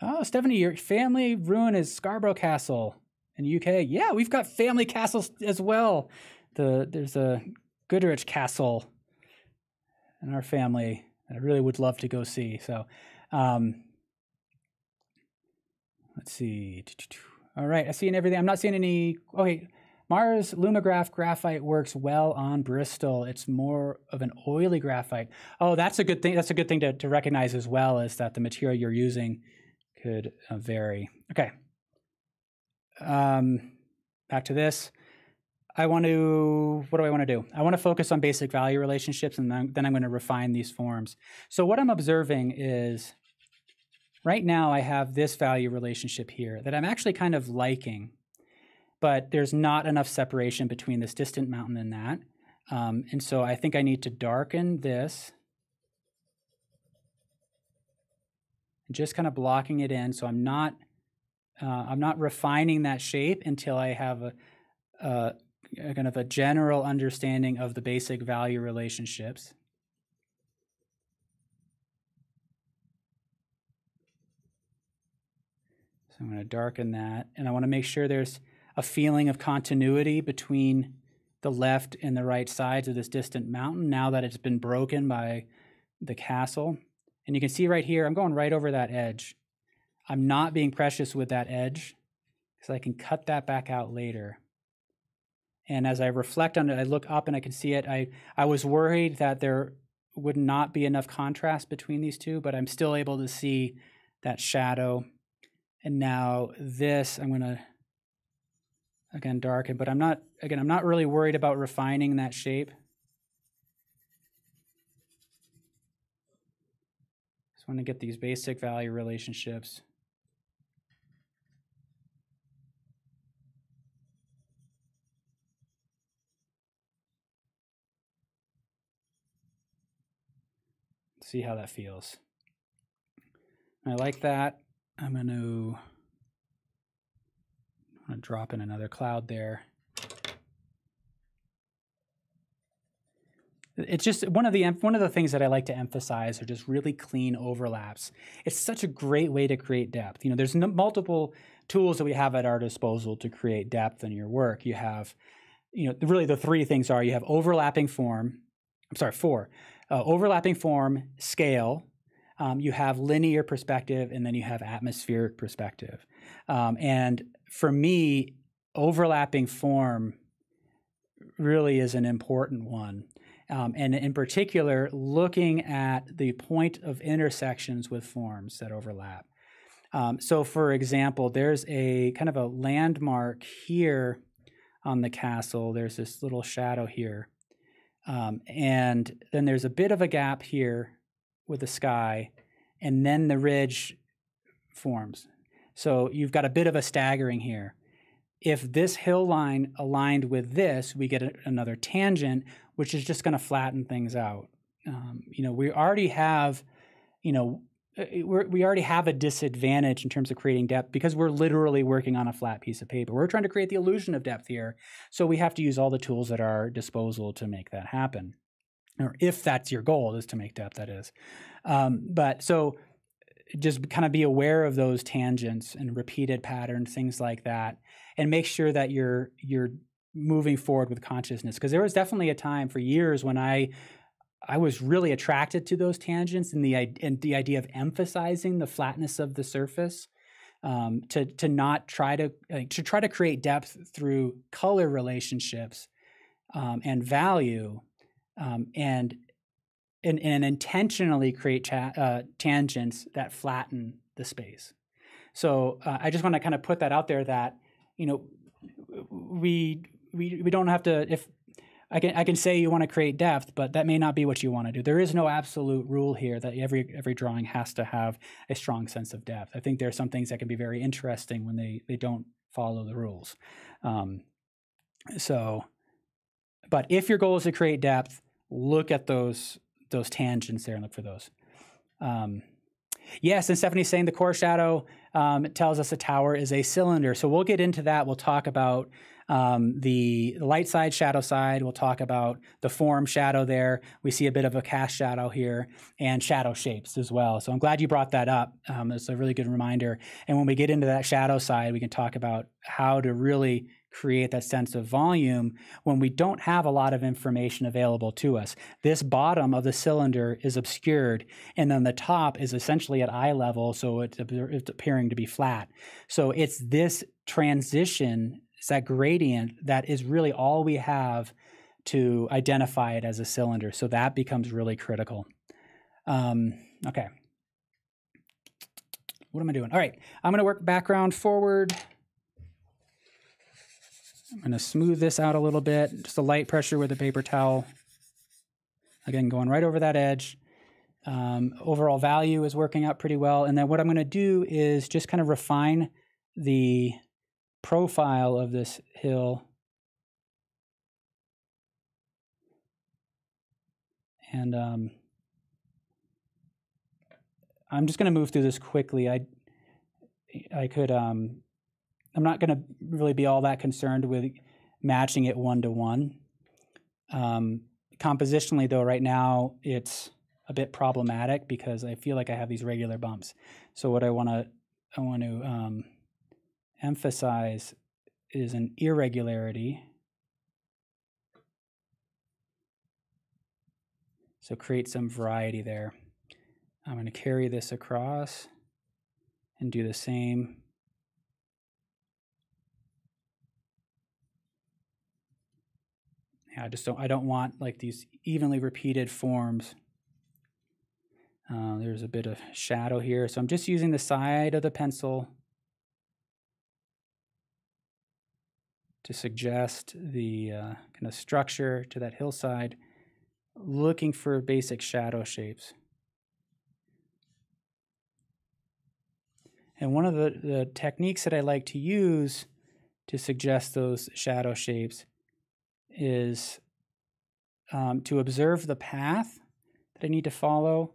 Oh, Stephanie, your family ruin is Scarborough Castle in UK. Yeah, we've got family castles as well. The there's a Goodrich Castle in our family that I really would love to go see. So, um, let's see. All right, I see everything. I'm not seeing any. Okay, Mars Lumograph graphite works well on Bristol. It's more of an oily graphite. Oh, that's a good thing. That's a good thing to, to recognize as well. Is that the material you're using could uh, vary. Okay um, back to this. I want to, what do I want to do? I want to focus on basic value relationships and then, then I'm going to refine these forms. So what I'm observing is right now I have this value relationship here that I'm actually kind of liking, but there's not enough separation between this distant mountain and that. Um, and so I think I need to darken this. Just kind of blocking it in so I'm not uh, I'm not refining that shape until I have a, a, a kind of a general understanding of the basic value relationships. So I'm going to darken that, and I want to make sure there's a feeling of continuity between the left and the right sides of this distant mountain now that it's been broken by the castle. And you can see right here, I'm going right over that edge. I'm not being precious with that edge because I can cut that back out later. And as I reflect on it, I look up and I can see it. I, I was worried that there would not be enough contrast between these two, but I'm still able to see that shadow. And now this, I'm going to, again, darken, but I'm not, again, I'm not really worried about refining that shape. Just want to get these basic value relationships. see how that feels. I like that. I'm going to, I'm going to drop in another cloud there. It's just one of the one of the things that I like to emphasize are just really clean overlaps. It's such a great way to create depth. You know, there's no, multiple tools that we have at our disposal to create depth in your work. You have, you know, really the three things are you have overlapping form. I'm sorry, four uh, overlapping form, scale, um, you have linear perspective, and then you have atmospheric perspective. Um, and for me, overlapping form really is an important one. Um, and in particular, looking at the point of intersections with forms that overlap. Um, so, for example, there's a kind of a landmark here on the castle. There's this little shadow here. Um, and then there's a bit of a gap here with the sky, and then the ridge forms. So you've got a bit of a staggering here. if this hill line aligned with this, we get a, another tangent, which is just going to flatten things out. Um, you know, we already have, you know, uh, we already have a disadvantage in terms of creating depth because we're literally working on a flat piece of paper. We're trying to create the illusion of depth here. So we have to use all the tools at our disposal to make that happen. Or if that's your goal, is to make depth, that is. Um, but so just kind of be aware of those tangents and repeated patterns, things like that, and make sure that you're you're moving forward with consciousness. Because there was definitely a time for years when I I was really attracted to those tangents and the and the idea of emphasizing the flatness of the surface. Um, to to not try to to try to create depth through color relationships um, and value um, and, and and intentionally create cha- uh, tangents that flatten the space. So uh, I just want to kind of put that out there that you know we we we don't have to if I can I can say you want to create depth, but that may not be what you want to do. There is no absolute rule here that every every drawing has to have a strong sense of depth. I think there are some things that can be very interesting when they they don't follow the rules. Um, so, but if your goal is to create depth, look at those those tangents there and look for those. Um, yes, and Stephanie's saying the core shadow um, tells us a tower is a cylinder. So we'll get into that. We'll talk about um, the light side, shadow side. We'll talk about the form shadow there. We see a bit of a cast shadow here and shadow shapes as well. So I'm glad you brought that up. Um, it's a really good reminder. And when we get into that shadow side, we can talk about how to really create that sense of volume when we don't have a lot of information available to us. This bottom of the cylinder is obscured, and then the top is essentially at eye level, so it's, it's appearing to be flat. So it's this transition it's that gradient that is really all we have to identify it as a cylinder. So that becomes really critical. Um, okay. What am I doing? All right, I'm going to work background forward. I'm going to smooth this out a little bit, just a light pressure with a paper towel. Again, going right over that edge. Um, overall value is working out pretty well. And then what I'm going to do is just kind of refine the profile of this hill. And um, I'm just going to move through this quickly. I I could um, I'm not going to really be all that concerned with matching it one to one. Compositionally, though, right now it's a bit problematic because I feel like I have these regular bumps. So what I want to I want to um, emphasize is an irregularity. So create some variety there. I'm going to carry this across and do the same. I just don't I don't want like these evenly repeated forms. Uh, there's a bit of shadow here, so I'm just using the side of the pencil to suggest the uh, kind of structure to that hillside, looking for basic shadow shapes. And one of the, the techniques that I like to use to suggest those shadow shapes is um, to observe the path that I need to follow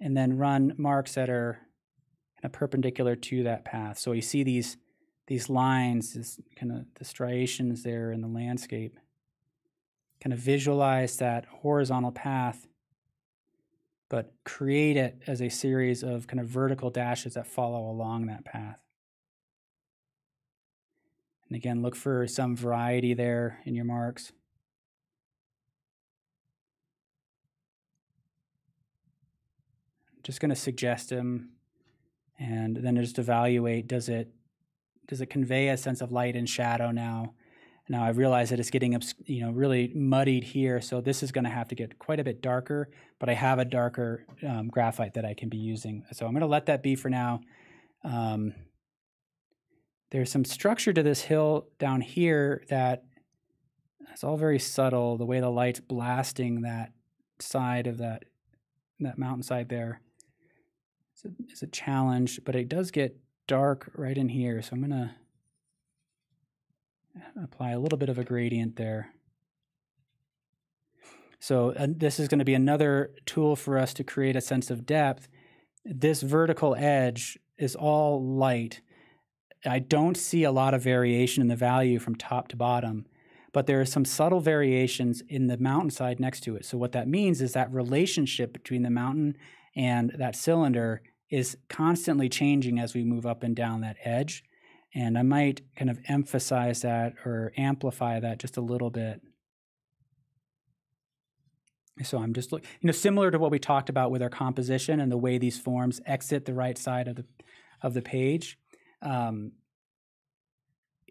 and then run marks that are kind of perpendicular to that path. So you see these these lines, this kind of the striations there in the landscape. Kind of visualize that horizontal path, but create it as a series of kind of vertical dashes that follow along that path. And again, look for some variety there in your marks. just going to suggest them and then just evaluate does it does it convey a sense of light and shadow now? Now I realize that it's getting you know really muddied here, so this is going to have to get quite a bit darker. But I have a darker um, graphite that I can be using, so I'm going to let that be for now. Um, there's some structure to this hill down here that it's all very subtle. The way the light's blasting that side of that that mountainside there is a, is a challenge, but it does get dark right in here. So I'm going to apply a little bit of a gradient there. So uh, this is going to be another tool for us to create a sense of depth. This vertical edge is all light. I don't see a lot of variation in the value from top to bottom, but there are some subtle variations in the mountainside next to it. So what that means is that relationship between the mountain and that cylinder is constantly changing as we move up and down that edge. And I might kind of emphasize that or amplify that just a little bit. So I'm just looking, you know, similar to what we talked about with our composition and the way these forms exit the right side of the of the page. Um,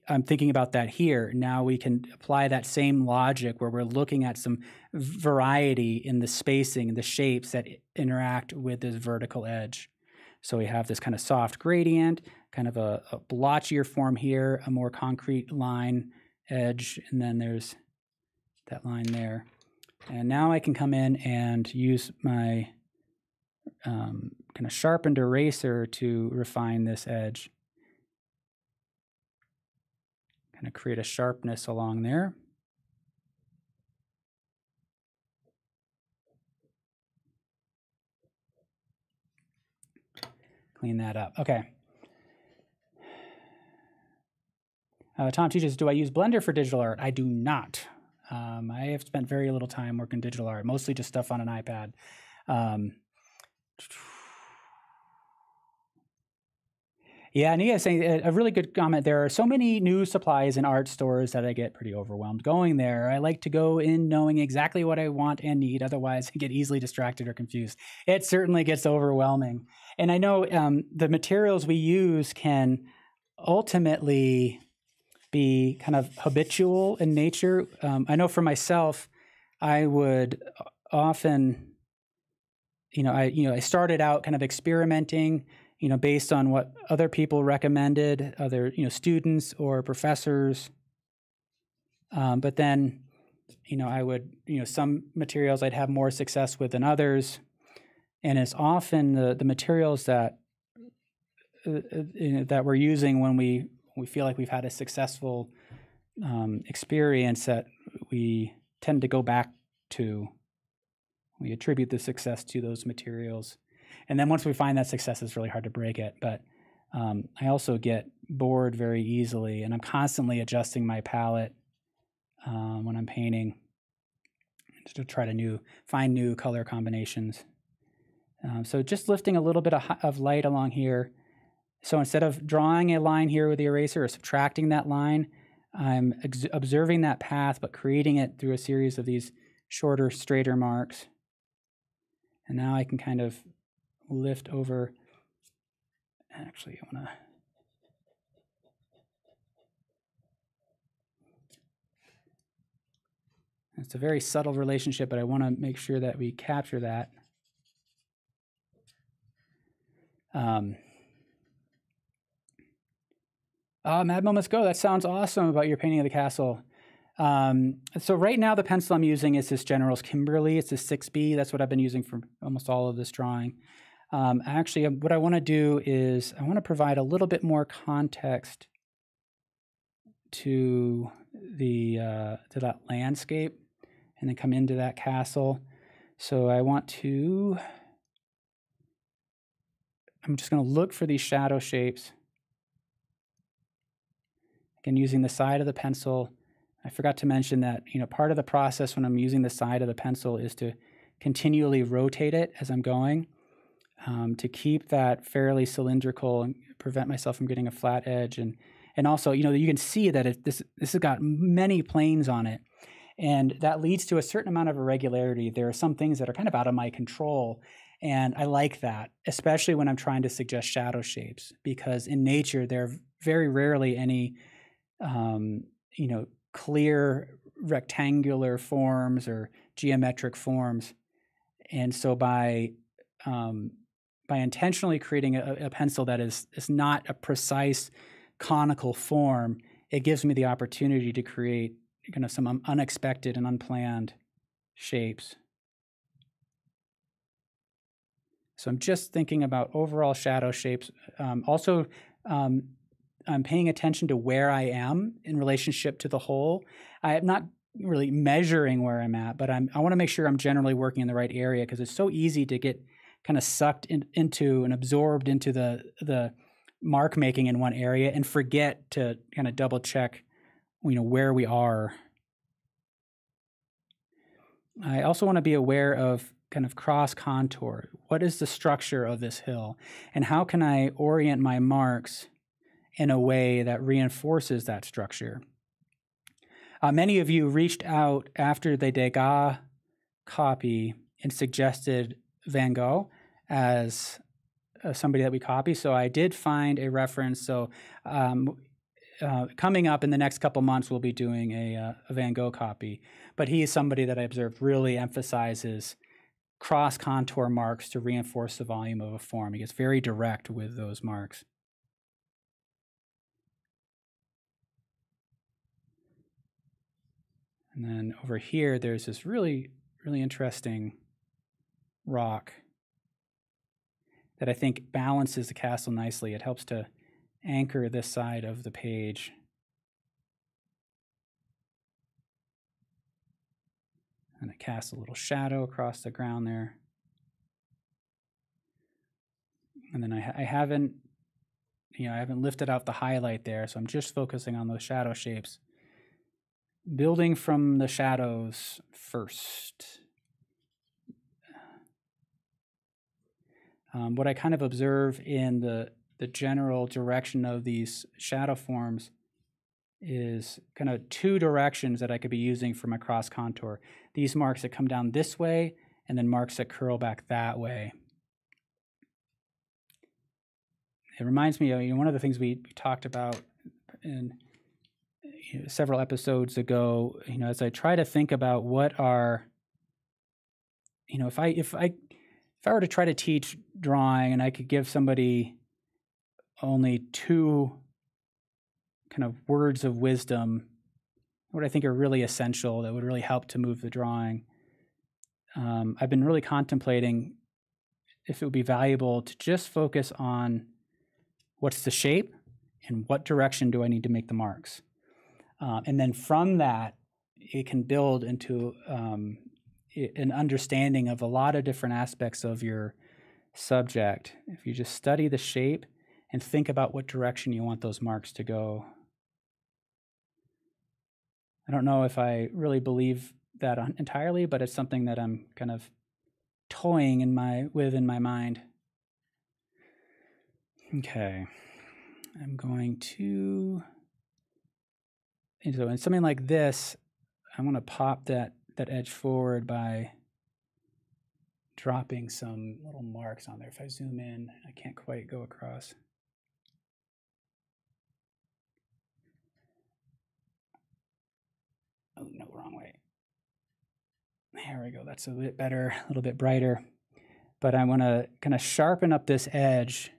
I'm thinking about that here. Now we can apply that same logic where we're looking at some variety in the spacing, the shapes that interact with this vertical edge. So we have this kind of soft gradient, kind of a, a blotchier form here, a more concrete line edge, and then there's that line there. And now I can come in and use my um, kind of sharpened eraser to refine this edge. Kind of create a sharpness along there. Clean that up. Okay. Uh, Tom teaches, do I use Blender for digital art? I do not. Um, I have spent very little time working digital art, mostly just stuff on an iPad. Um, yeah, and Nia is saying a really good comment. There are so many new supplies in art stores that I get pretty overwhelmed going there. I like to go in knowing exactly what I want and need. Otherwise, I get easily distracted or confused. It certainly gets overwhelming. And I know um, the materials we use can ultimately be kind of habitual in nature. Um, I know for myself, I would often, you know, I you know I started out kind of experimenting, you know, based on what other people recommended, other you know students or professors. Um, but then, you know, I would you know some materials I'd have more success with than others, and it's often the the materials that uh, uh that we're using when we we feel like we've had a successful um, experience that we tend to go back to. We attribute the success to those materials. And then once we find that success, it's really hard to break it. But um, I also get bored very easily, and I'm constantly adjusting my palette um, when I'm painting to try to new find new color combinations. Um, so just lifting a little bit of, of light along here so instead of drawing a line here with the eraser or subtracting that line, I'm observing that path, but creating it through a series of these shorter, straighter marks. And now I can kind of lift over. Actually, I want to. It's a very subtle relationship, but I want to make sure that we capture that. Um, uh, Mad Moments Go, that sounds awesome about your painting of the castle. Um, so right now the pencil I'm using is this General's Kimberly. It's a 6B. That's what I've been using for almost all of this drawing. Um, actually, um, what I want to do is I want to provide a little bit more context to the uh, to that landscape, and then come into that castle. So I want to. I'm just going to look for these shadow shapes Again, using the side of the pencil. I forgot to mention that, you know, part of the process when I'm using the side of the pencil is to continually rotate it as I'm going um, to keep that fairly cylindrical and prevent myself from getting a flat edge. And, and also, you know, you can see that it, this, this has got many planes on it. And that leads to a certain amount of irregularity. There are some things that are kind of out of my control. And I like that, especially when I'm trying to suggest shadow shapes, because in nature, there are very rarely any um, you know, clear rectangular forms or geometric forms. And so by um, by intentionally creating a, a, pencil that is is not a precise conical form, it gives me the opportunity to create kind of some unexpected and unplanned shapes. So I'm just thinking about overall shadow shapes. Um, also, um, I'm paying attention to where I am in relationship to the whole. I'm not really measuring where I'm at, but I'm I want to make sure I'm generally working in the right area because it's so easy to get kind of sucked in, into and absorbed into the the mark making in one area and forget to kind of double check you know where we are. I also want to be aware of kind of cross contour. What is the structure of this hill? And how can I orient my marks in a way that reinforces that structure? Uh, many of you reached out after the Degas copy and suggested Van Gogh as uh, somebody that we copy. So I did find a reference. So um, uh, coming up in the next couple months, we'll be doing a, uh, a, Van Gogh copy. But he is somebody that I observed really emphasizes cross contour marks to reinforce the volume of a form. He gets very direct with those marks. And then over here, there's this really, really interesting rock that I think balances the castle nicely. It helps to anchor this side of the page. And it casts a little shadow across the ground there. And then I, I haven't, you know, I haven't lifted out the highlight there, so I'm just focusing on those shadow shapes. Building from the shadows first. Um, what I kind of observe in the the general direction of these shadow forms is kind of two directions that I could be using for my cross contour. These marks that come down this way and then marks that curl back that way. It reminds me of you know, one of the things we talked about in you know, several episodes ago, you know, as I try to think about what are you know, if I if I if I were to try to teach drawing and I could give somebody only two kind of words of wisdom, what I think are really essential that would really help to move the drawing. Um, I've been really contemplating if it would be valuable to just focus on what's the shape and what direction do I need to make the marks. Uh, and then from that, it can build into um, an understanding of a lot of different aspects of your subject. If you just study the shape and think about what direction you want those marks to go. I don't know if I really believe that entirely, but it's something that I'm kind of toying in my with in my mind. Okay. I'm going to and so in something like this, I'm going to pop that that edge forward by dropping some little marks on there. If I zoom in, I can't quite go across. Oh, no, wrong way. There we go. That's a bit better, a little bit brighter. But I want to kind of sharpen up this edge,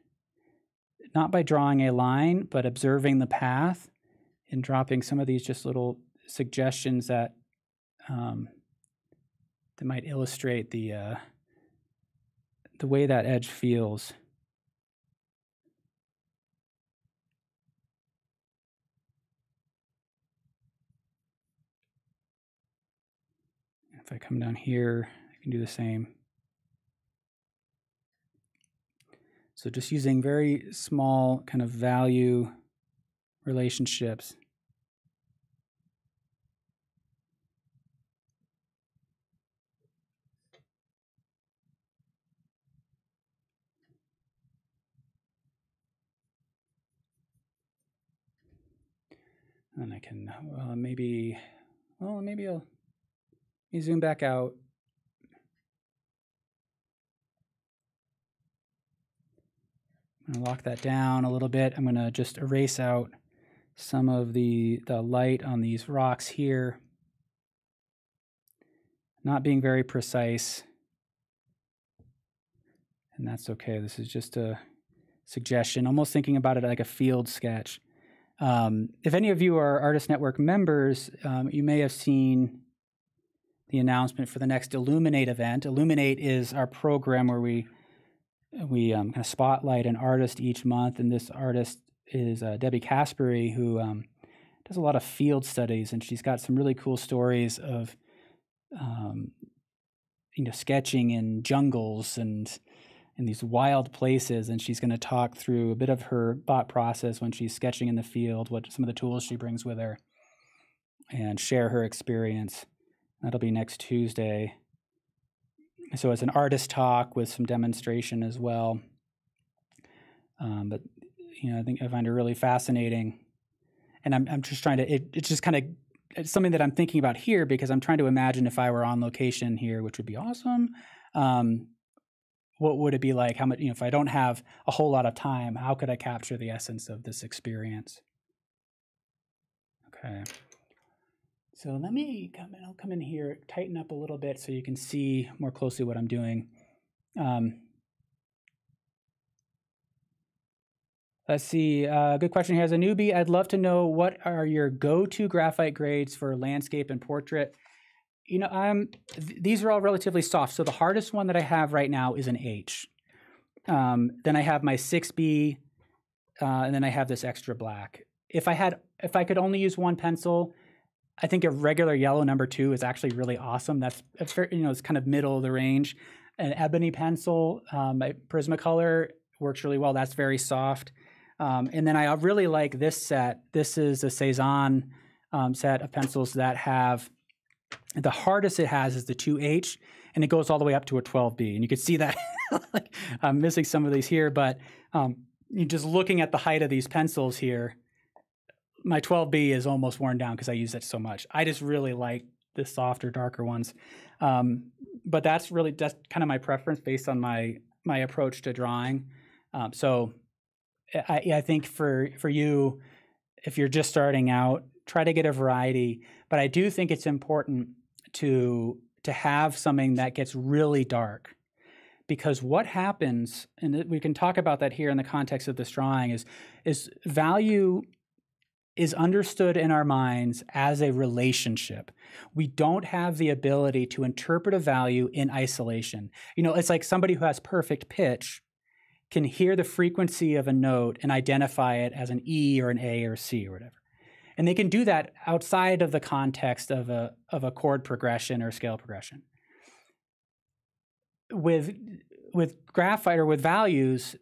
not by drawing a line, but observing the path and dropping some of these just little suggestions that um, that might illustrate the uh, the way that edge feels. If I come down here, I can do the same. So just using very small kind of value relationships. And I can uh, maybe, well, maybe I'll me zoom back out. I'm to lock that down a little bit. I'm to just erase out some of the, the light on these rocks here. Not being very precise. And that's okay. This is just a suggestion, almost thinking about it like a field sketch. Um, if any of you are Artist Network members, um, you may have seen the announcement for the next Illuminate event. Illuminate is our program where we we um, kind of spotlight an artist each month, and this artist is uh, Debby Kaspari, who um, does a lot of field studies, and she's got some really cool stories of, um, you know, sketching in jungles and in these wild places. And she's going to talk through a bit of her thought process when she's sketching in the field, what some of the tools she brings with her, and share her experience. That'll be next Tuesday. So it's an artist talk with some demonstration as well. Um, but you know, I think I find it really fascinating, and I'm I'm just trying to. It, it's just kind of it's something that I'm thinking about here because I'm trying to imagine if I were on location here, which would be awesome. Um, what would it be like? How much? You know, if I don't have a whole lot of time, how could I capture the essence of this experience? Okay. So let me come in. I'll come in here, tighten up a little bit so you can see more closely what I'm doing. Um, Let's see. Uh, good question here. As a newbie, I'd love to know what are your go-to graphite grades for landscape and portrait. You know, I'm. Th- these are all relatively soft. So the hardest one that I have right now is an H. Um, then I have my 6B, uh, and then I have this extra black. If I had, if I could only use one pencil, I think a regular yellow number two is actually really awesome. That's, you know, it's kind of middle of the range. An ebony pencil, um, my Prismacolor works really well. That's very soft. Um, and then I really like this set. This is a Cezanne um, set of pencils that have the hardest it has is the 2H, and it goes all the way up to a 12B. And you can see that I'm missing some of these here, but um, just looking at the height of these pencils here, my 12B is almost worn down because I use it so much. I just really like the softer, darker ones. Um, but that's really just kind of my preference based on my my approach to drawing. Um, so I, I think for for you, if you're just starting out, try to get a variety. But I do think it's important to to have something that gets really dark because what happens and we can talk about that here in the context of this drawing is is value is understood in our minds as a relationship. We don't have the ability to interpret a value in isolation. You know, it's like somebody who has perfect pitch can hear the frequency of a note and identify it as an E or an A or C or whatever. And they can do that outside of the context of a, of a chord progression or scale progression. With, with graphite or with values,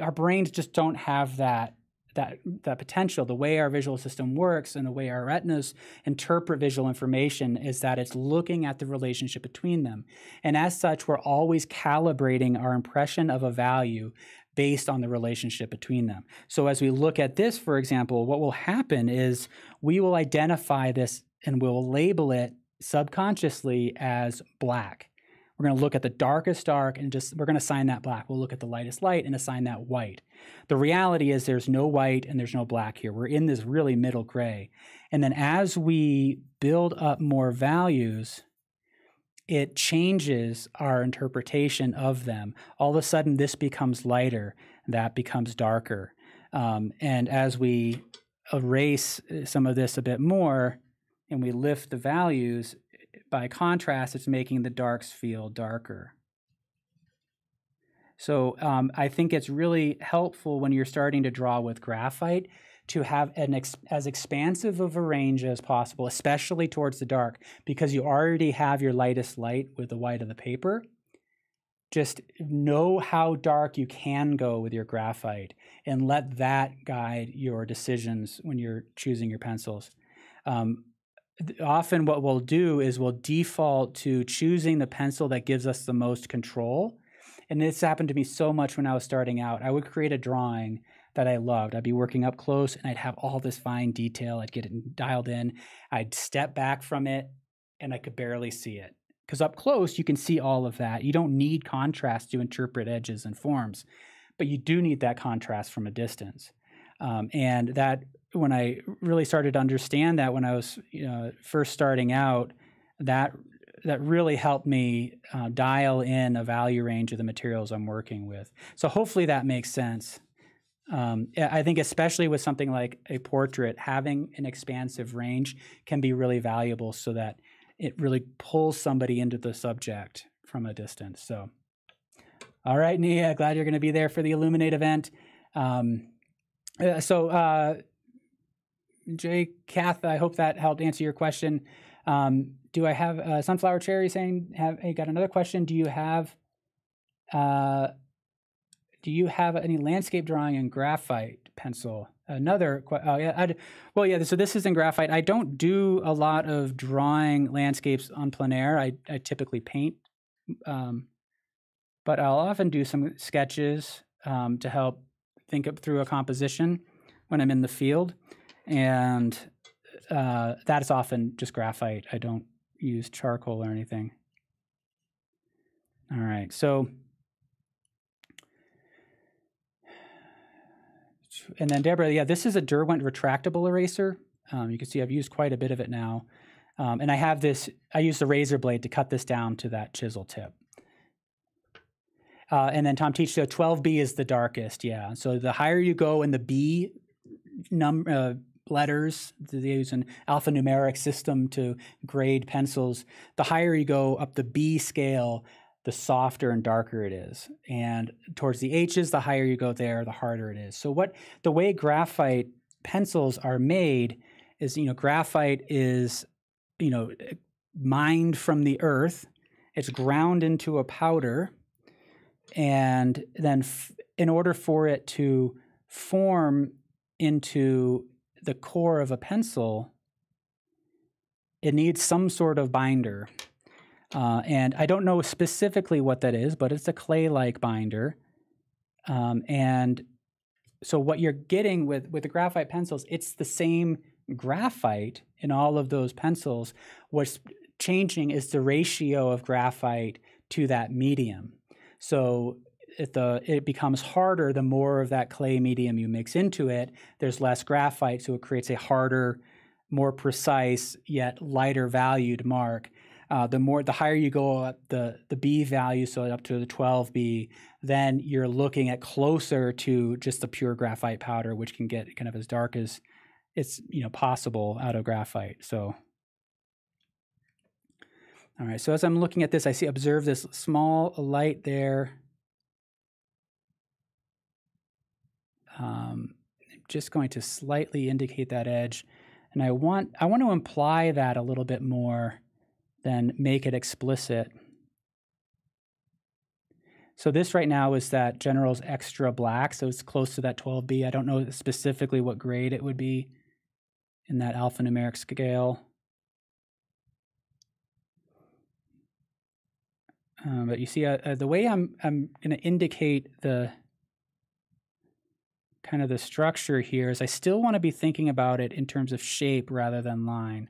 our brains just don't have that that that potential the way our visual system works and the way our retinas interpret visual information is that it's looking at the relationship between them and as such we're always calibrating our impression of a value based on the relationship between them so as we look at this for example what will happen is we will identify this and we'll label it subconsciously as black we're going to look at the darkest dark and just we're going to assign that black. We'll look at the lightest light and assign that white. The reality is there's no white and there's no black here. We're in this really middle gray. And then as we build up more values, it changes our interpretation of them. All of a sudden, this becomes lighter, that becomes darker. Um, and as we erase uh, some of this a bit more and we lift the values, by contrast, it's making the darks feel darker. So um, I think it's really helpful when you're starting to draw with graphite to have an ex as expansive of a range as possible, especially towards the dark, because you already have your lightest light with the white of the paper. Just know how dark you can go with your graphite and let that guide your decisions when you're choosing your pencils. Um, often what we'll do is we'll default to choosing the pencil that gives us the most control. And this happened to me so much when I was starting out. I would create a drawing that I loved. I'd be working up close and I'd have all this fine detail. I'd get it dialed in. I'd step back from it and I could barely see it. Because up close, you can see all of that. You don't need contrast to interpret edges and forms, but you do need that contrast from a distance. Um, and that when I really started to understand that when I was you know, first starting out, that that really helped me uh, dial in a value range of the materials I'm working with. So hopefully that makes sense. Um, I think especially with something like a portrait, having an expansive range can be really valuable so that it really pulls somebody into the subject from a distance. So, all right, Nia, glad you're going to be there for the Illuminate event. Um, Uh, so, uh, Jay Kath, I hope that helped answer your question. Um, do I have uh, Sunflower Cherry saying, have, hey, got another question. Do you have, uh, do you have any landscape drawing in graphite pencil? Another, oh yeah, I'd, well, yeah, so this is in graphite. I don't do a lot of drawing landscapes on plein air. I, I typically paint, um, but I'll often do some sketches um, to help think up through a composition when I'm in the field. And uh, that is often just graphite. I don't use charcoal or anything. All right, so and then Deborah, yeah, this is a Derwent retractable eraser. Um, you can see I've used quite a bit of it now. Um, and I have this, I use the razor blade to cut this down to that chisel tip. Uh, and then Tom Teach, so 12B is the darkest, yeah. So the higher you go in the B num uh, letters, they use an alphanumeric system to grade pencils. The higher you go up the B scale, the softer and darker it is. And towards the H's, the higher you go there, the harder it is. So what the way graphite pencils are made is, you know, graphite is, you know, mined from the earth. It's ground into a powder. And then in order for it to form into the core of a pencil, it needs some sort of binder. Uh, and I don't know specifically what that is, but it's a clay-like binder. Um, and so what you're getting with, with the graphite pencils, it's the same graphite in all of those pencils. What's changing is the ratio of graphite to that medium. So it, the, it becomes harder the more of that clay medium you mix into it. There's less graphite, so it creates a harder, more precise, yet lighter valued mark. Uh, the more the higher you go up the the B value, so up to the 12B, then you're looking at closer to just the pure graphite powder, which can get kind of as dark as it's you know possible out of graphite. So, all right. So as I'm looking at this, I see observe this small light there. Um, I'm just going to slightly indicate that edge, and I want I want to imply that a little bit more then make it explicit. So this right now is that General's Extra Black, so it's close to that 12B. I don't know specifically what grade it would be in that alphanumeric scale. Um, but you see, uh, uh, the way I'm I'm going to indicate the kind of the structure here is I still want to be thinking about it in terms of shape rather than line.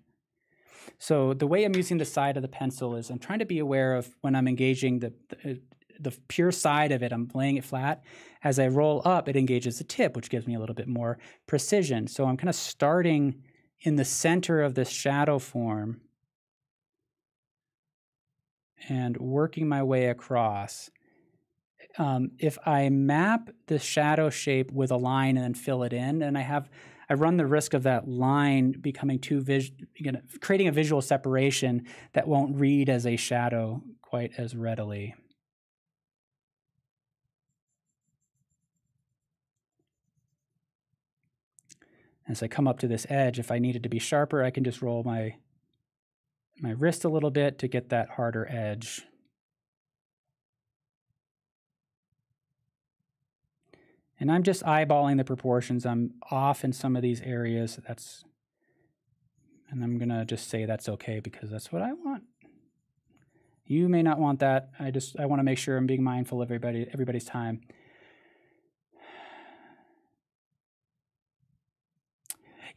So the way I'm using the side of the pencil is I'm trying to be aware of when I'm engaging the, the, the pure side of it, I'm laying it flat. As I roll up, it engages the tip, which gives me a little bit more precision. So I'm kind of starting in the center of this shadow form and working my way across. Um, if I map the shadow shape with a line and then fill it in, and I have I run the risk of that line becoming too vis- you know, creating a visual separation that won't read as a shadow quite as readily. As I come up to this edge, if I needed to be sharper, I can just roll my my wrist a little bit to get that harder edge. And I'm just eyeballing the proportions. I'm off in some of these areas. That's, and I'm gonna just say that's okay because that's what I want. You may not want that. I just I want to make sure I'm being mindful of everybody everybody's time.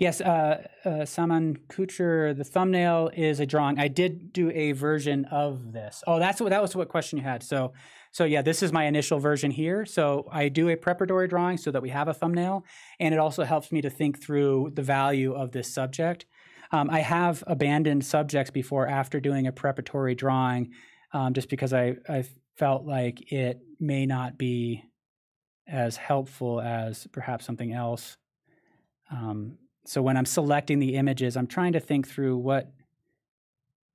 Yes, uh, uh, Saman Kucher, the thumbnail is a drawing. I did do a version of this. Oh, that's what that was what question you had. So so yeah, this is my initial version here. So I do a preparatory drawing so that we have a thumbnail, and it also helps me to think through the value of this subject. Um, I have abandoned subjects before after doing a preparatory drawing, um, just because I, I felt like it may not be as helpful as perhaps something else. Um, so when I'm selecting the images, I'm trying to think through what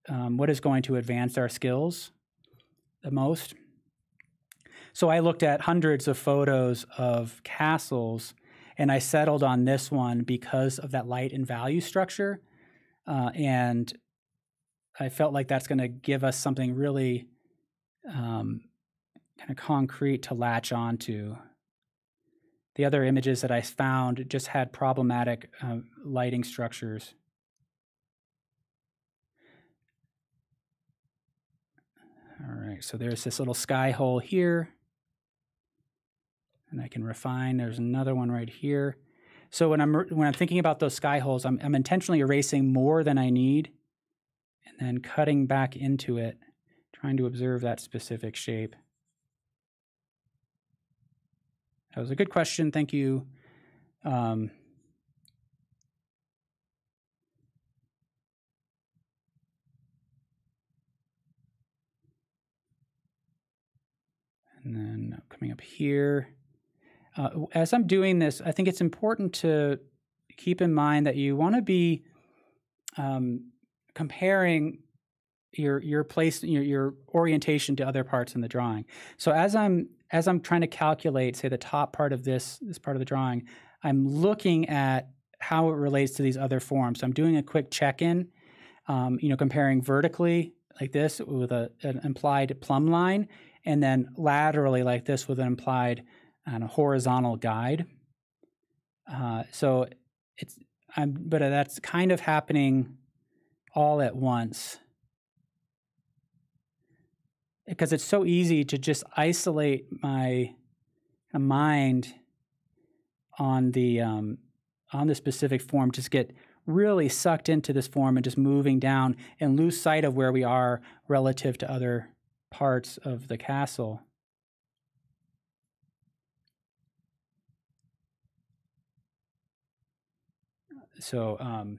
um, what is going to advance our skills the most. So I looked at hundreds of photos of castles, And I settled on this one because of that light and value structure. Uh, and I felt like that's going to give us something really um, kind of concrete to latch onto. The other images that I found just had problematic uh, lighting structures. All right, so there's this little sky hole here. And I can refine. There's another one right here. So when I'm when I'm thinking about those sky holes, I'm, I'm intentionally erasing more than I need and then cutting back into it, trying to observe that specific shape. That was a good question. Thank you. Um, and then coming up here. Uh, as I'm doing this, I think it's important to keep in mind that you want to be um, comparing your your place your, your orientation to other parts in the drawing. So as I'm as I'm trying to calculate, say the top part of this this part of the drawing, I'm looking at how it relates to these other forms. So I'm doing a quick check-in, um, you know, comparing vertically like this with a, an implied plumb line, and then laterally like this with an implied a horizontal guide. Uh, so it's I'm, but that's kind of happening all at once because it's so easy to just isolate my mind on the um, on the specific form, just get really sucked into this form and just moving down and lose sight of where we are relative to other parts of the castle. So um,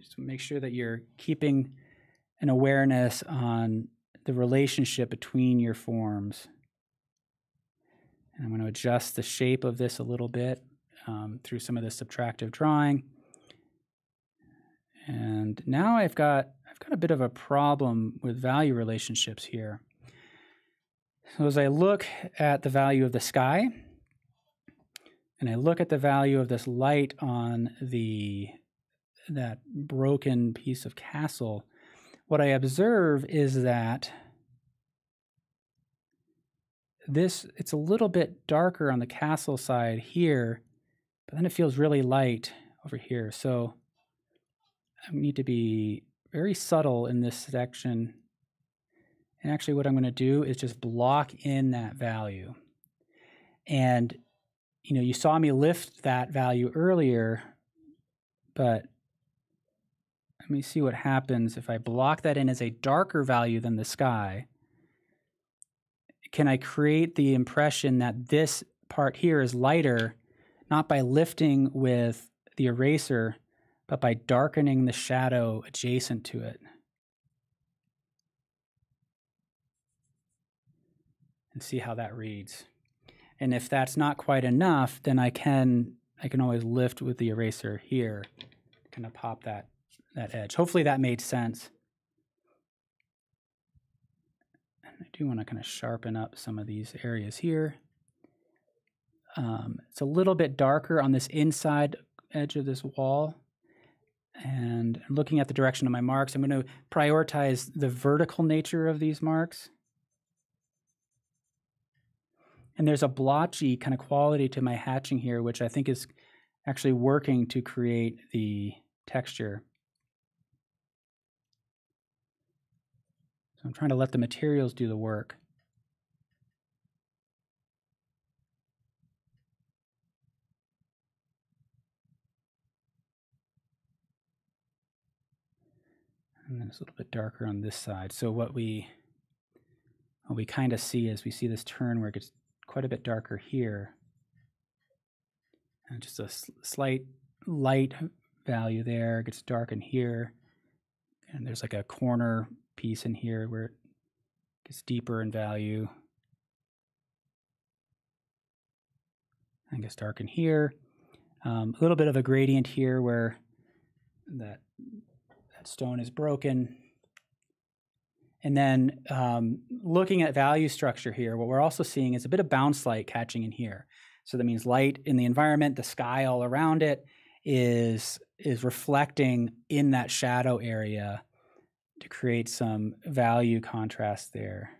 just make sure that you're keeping an awareness on the relationship between your forms. And I'm going to adjust the shape of this a little bit um, through some of the subtractive drawing. And now I've got I've got a bit of a problem with value relationships here. So as I look at the value of the sky, and I look at the value of this light on the that broken piece of castle, what I observe is that this it's a little bit darker on the castle side here, but then it feels really light over here. So I need to be very subtle in this section. And actually what I'm going to do is just block in that value. And you know, you saw me lift that value earlier, but let me see what happens if I block that in as a darker value than the sky. Can I create the impression that this part here is lighter, not by lifting with the eraser, but by darkening the shadow adjacent to it? And see how that reads. And if that's not quite enough, then I can I can always lift with the eraser here, kind of pop that that edge. Hopefully that made sense. And I do want to kind of sharpen up some of these areas here. Um, it's a little bit darker on this inside edge of this wall. And looking at the direction of my marks, I'm going to prioritize the vertical nature of these marks. And there's a blotchy kind of quality to my hatching here, which I think is actually working to create the texture. So I'm trying to let the materials do the work. And then it's a little bit darker on this side. So what we what we kind of see is we see this turn where it gets quite a bit darker here. And just a slight light value there. It gets dark in here. And there's like a corner piece in here where it gets deeper in value. and gets dark in here. Um, a little bit of a gradient here where that, that stone is broken. And then um, looking at value structure here, what we're also seeing is a bit of bounce light catching in here. So that means light in the environment, the sky all around it is is reflecting in that shadow area to create some value contrast there.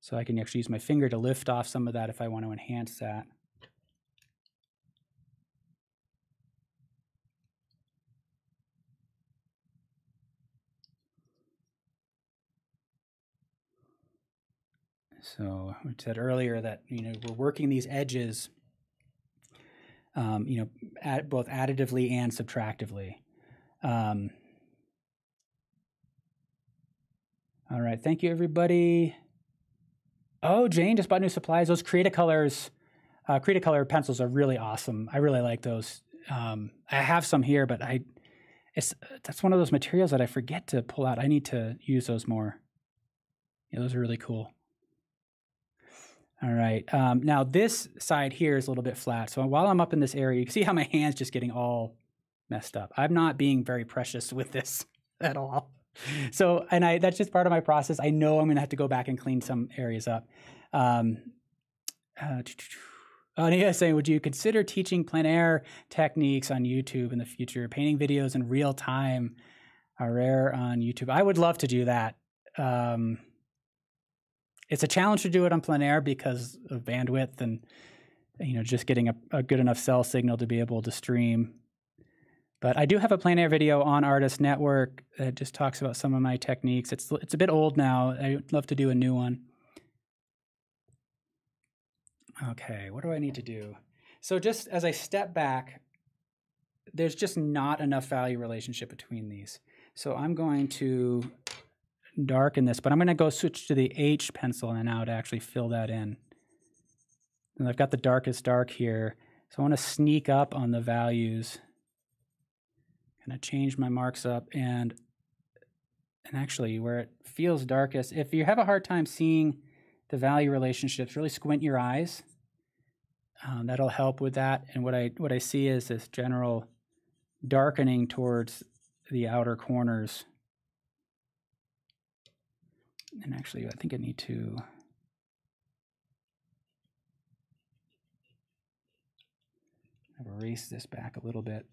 So I can actually use my finger to lift off some of that if I want to enhance that. So we said earlier that you know we're working these edges, um, you know, at both additively and subtractively. Um, all right, thank you everybody. Oh, Jane just bought new supplies. Those Cretacolors, uh, Cretacolor pencils are really awesome. I really like those. Um, I have some here, but I, it's that's one of those materials that I forget to pull out. I need to use those more. Yeah, those are really cool. All right. Um, now this side here is a little bit flat. So while I'm up in this area, you can see how my hand's just getting all messed up. I'm not being very precious with this at all. So, and I that's just part of my process. I know I'm going to have to go back and clean some areas up. Um, uh, Ania saying, would you consider teaching plein air techniques on YouTube in the future? Painting videos in real time are rare on YouTube. I would love to do that. Um, it's a challenge to do it on plein air because of bandwidth and you know just getting a, a, good enough cell signal to be able to stream. But I do have a plein air video on Artist Network that just talks about some of my techniques. It's it's a bit old now. I'd love to do a new one. Okay, what do I need to do? So just as I step back, there's just not enough value relationship between these. So I'm going to darken this, but I'm going to go switch to the H pencil and now to actually fill that in. And I've got the darkest dark here. So I want to sneak up on the values. Kind of change my marks up and and actually where it feels darkest, if you have a hard time seeing the value relationships, really squint your eyes. Um, that'll help with that. And what I what I see is this general darkening towards the outer corners. And actually, I think I need to erase this back a little bit.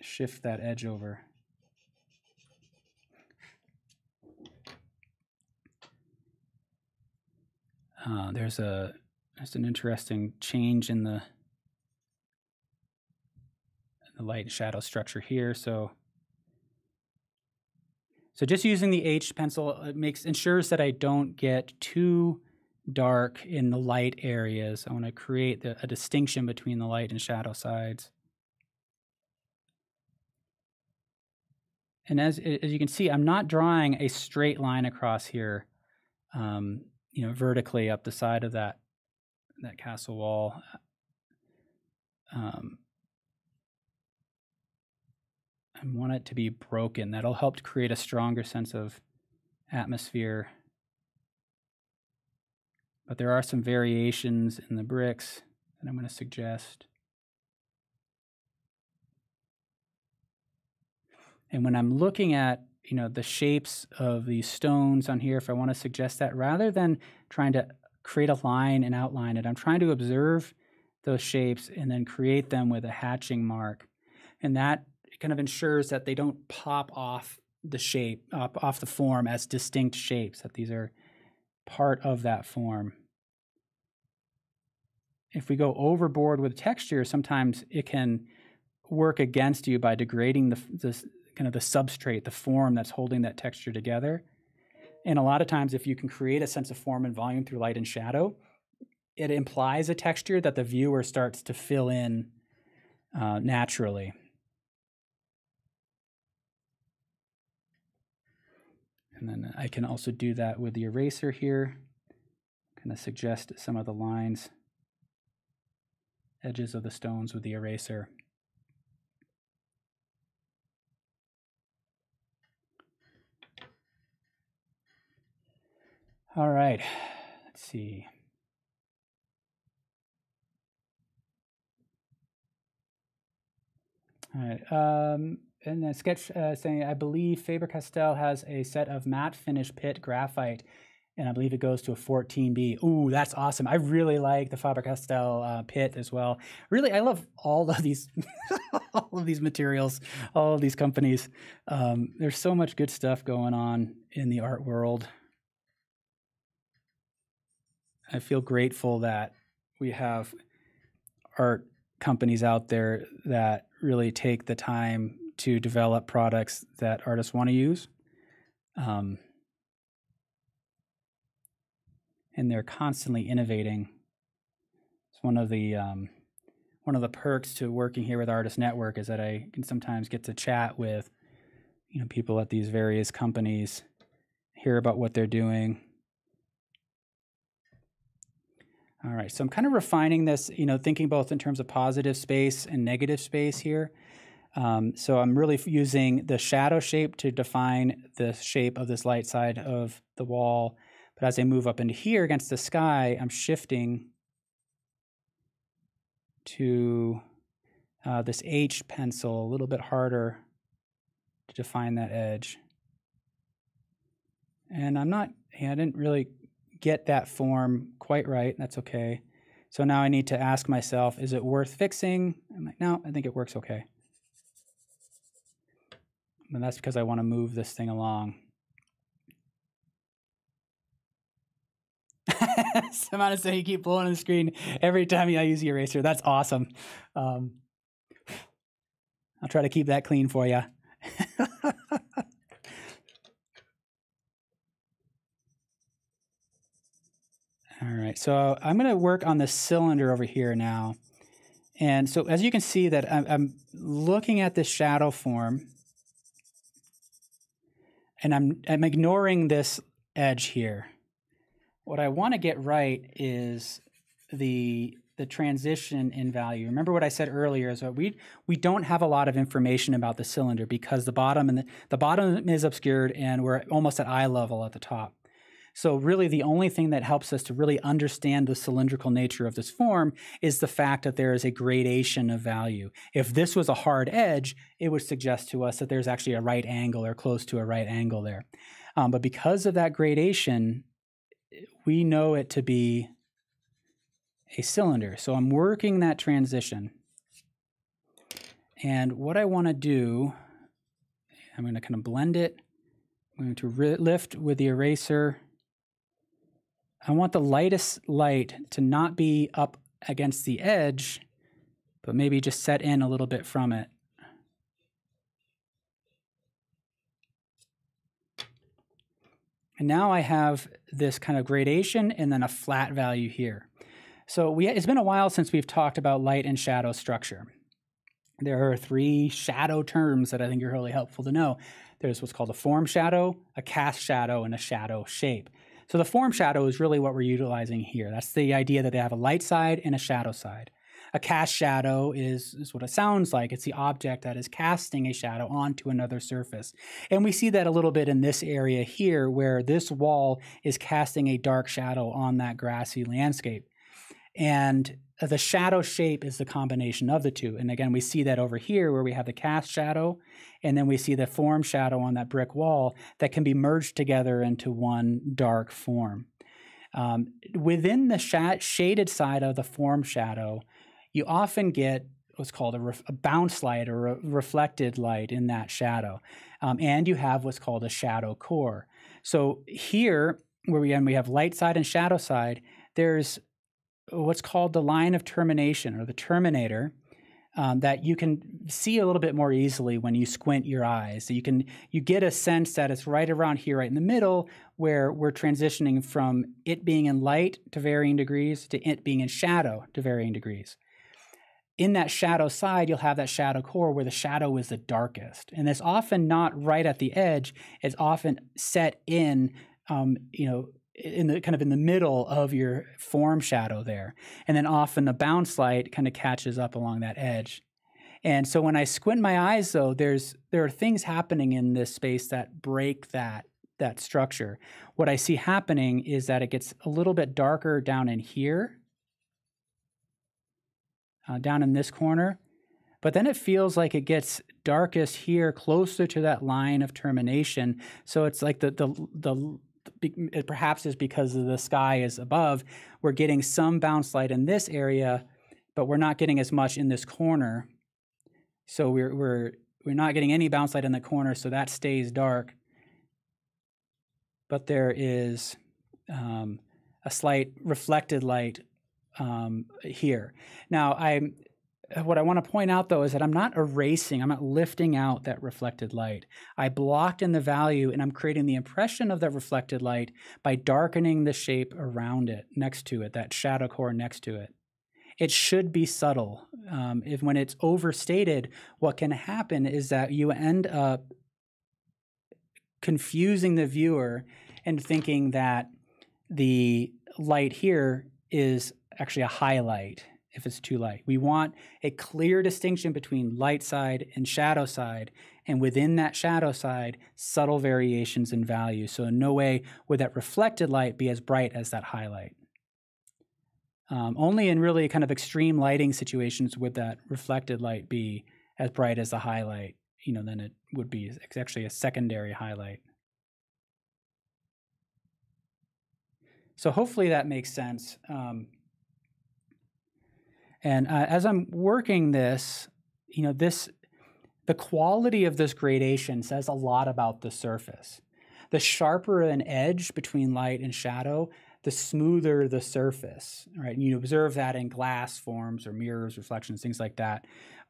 Shift that edge over. Uh, there's a there's an interesting change in the the light shadow structure here. So so just using the H pencil it makes ensures that I don't get too dark in the light areas. I want to create the, a distinction between the light and shadow sides. And as, as you can see, I'm not drawing a straight line across here, um, you know, vertically up the side of that, that castle wall. Um, I want it to be broken. That'll help to create a stronger sense of atmosphere. But there are some variations in the bricks that I'm going to suggest. And when I'm looking at you know the shapes of these stones on here, if I want to suggest that, rather than trying to create a line and outline it, I'm trying to observe those shapes and then create them with a hatching mark. And that kind of ensures that they don't pop off the shape, off the form as distinct shapes, that these are part of that form. If we go overboard with texture, sometimes it can work against you by degrading the, the kind of the substrate, the form that's holding that texture together. And a lot of times, if you can create a sense of form and volume through light and shadow, it implies a texture that the viewer starts to fill in uh, naturally. And then I can also do that with the eraser here. Kind of suggest some of the lines, edges of the stones with the eraser. All right, let's see. All right. Um, and the sketch uh, saying, I believe Faber Castell has a set of matte finish Pitt graphite and I believe it goes to a 14B. Ooh, that's awesome. I really like the Faber-Castell uh, Pitt as well. Really, I love all of these, all of these materials, all of these companies. Um, there's so much good stuff going on in the art world. I feel grateful that we have art companies out there that really take the time to develop products that artists want to use. Um, and they're constantly innovating. It's one of the um, one of the perks to working here with Artist Network is that I can sometimes get to chat with you know people at these various companies, hear about what they're doing. All right, so I'm kind of refining this, you know, thinking both in terms of positive space and negative space here. Um, so I'm really using the shadow shape to define the shape of this light side of the wall but as I move up into here against the sky, I'm shifting to uh, this H pencil a little bit harder to define that edge. And I'm not, I didn't really get that form quite right. That's okay. So now I need to ask myself, is it worth fixing? I'm like, no, I think it works okay. And that's because I want to move this thing along. Samantha said you keep blowing on the screen every time I use the eraser. That's awesome. Um, I'll try to keep that clean for you. All right, so I'm going to work on the cylinder over here now. And so as you can see that I'm, I'm looking at this shadow form and I'm, I'm ignoring this edge here. What I want to get right is the the transition in value. Remember what I said earlier is that we we don't have a lot of information about the cylinder because the bottom and the, the bottom is obscured and we're almost at eye level at the top. So really the only thing that helps us to really understand the cylindrical nature of this form is the fact that there is a gradation of value. If this was a hard edge, it would suggest to us that there's actually a right angle or close to a right angle there. Um, but because of that gradation, we know it to be a cylinder. So I'm working that transition. And what I want to do, I'm going to kind of blend it. I'm going to lift with the eraser. I want the lightest light to not be up against the edge, but maybe just set in a little bit from it. And now I have this kind of gradation and then a flat value here. So we, it's been a while since we've talked about light and shadow structure. There are three shadow terms that I think are really helpful to know. There's what's called a form shadow, a cast shadow, and a shadow shape. So the form shadow is really what we're utilizing here. That's the idea that they have a light side and a shadow side. A cast shadow is, is what it sounds like. It's the object that is casting a shadow onto another surface. And we see that a little bit in this area here, where this wall is casting a dark shadow on that grassy landscape. And the shadow shape is the combination of the two. And again, we see that over here where we have the cast shadow, and then we see the form shadow on that brick wall that can be merged together into one dark form. Um, within the sh shaded side of the form shadow, you often get what's called a, a bounce light or a reflected light in that shadow. Um, and you have what's called a shadow core. So here, where we, and we have light side and shadow side, there's what's called the line of termination or the terminator. Um, that you can see a little bit more easily when you squint your eyes. So you can you get a sense that it's right around here, right in the middle, where we're transitioning from it being in light to varying degrees to it being in shadow to varying degrees in that shadow side, you'll have that shadow core where the shadow is the darkest. And it's often not right at the edge. It's often set in, um, you know, in the kind of in the middle of your form shadow there. And then often the bounce light kind of catches up along that edge. And so when I squint my eyes though, there's there are things happening in this space that break that that structure. What I see happening is that it gets a little bit darker down in here uh, down in this corner. But then it feels like it gets darkest here, closer to that line of termination. So it's like the the the perhaps is because the sky is above. We're getting some bounce light in this area, but we're not getting as much in this corner. So we're we're we're not getting any bounce light in the corner, so that stays dark. But there is um, a slight reflected light um, here. Now, I what I want to point out though is that I'm not erasing, I'm not lifting out that reflected light. I blocked in the value and I'm creating the impression of that reflected light by darkening the shape around it, next to it, that shadow core next to it. It should be subtle. Um, if when it's overstated, what can happen is that you end up confusing the viewer and thinking that the light here is actually a highlight if it's too light. We want a clear distinction between light side and shadow side, and within that shadow side, subtle variations in value. So in no way would that reflected light be as bright as that highlight. Um, only in really kind of extreme lighting situations would that reflected light be as bright as the highlight. You know, then it would be actually a secondary highlight. So hopefully that makes sense. Um, and uh, as I'm working this, you know, this the quality of this gradation says a lot about the surface. The sharper an edge between light and shadow, the smoother the surface, right? And you observe that in glass forms or mirrors, reflections, things like that.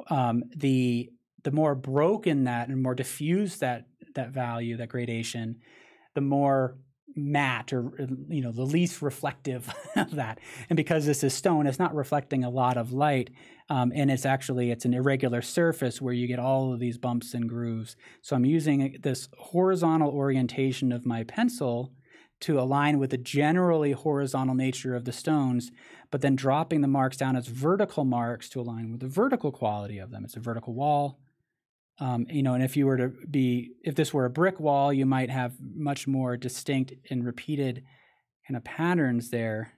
Um, the the more broken that and more diffuse that that value, that gradation, the more matte or you know the least reflective of that. And because this is stone it's not reflecting a lot of light um, and it's actually it's an irregular surface where you get all of these bumps and grooves. So i'm using this horizontal orientation of my pencil to align with the generally horizontal nature of the stones but then dropping the marks down as vertical marks to align with the vertical quality of them. It's a vertical wall um, you know, and if you were to be, if this were a brick wall, you might have much more distinct and repeated kind of patterns there.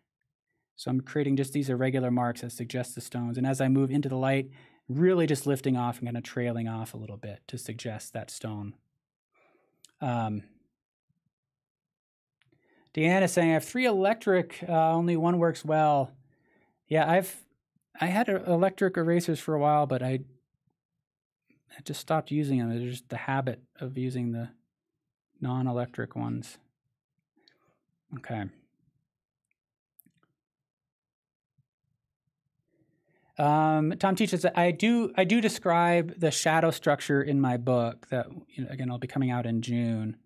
So I'm creating just these irregular marks that suggest the stones. And as I move into the light, really just lifting off and kind of trailing off a little bit to suggest that stone. Um, Deanna is saying, I have three electric, uh, only one works well. Yeah, I've I had electric erasers for a while, but I I just stopped using them. It's just the habit of using the non-electric ones. Okay. Um, Tom teaches that I do I do describe the shadow structure in my book that you know, again will be coming out in June.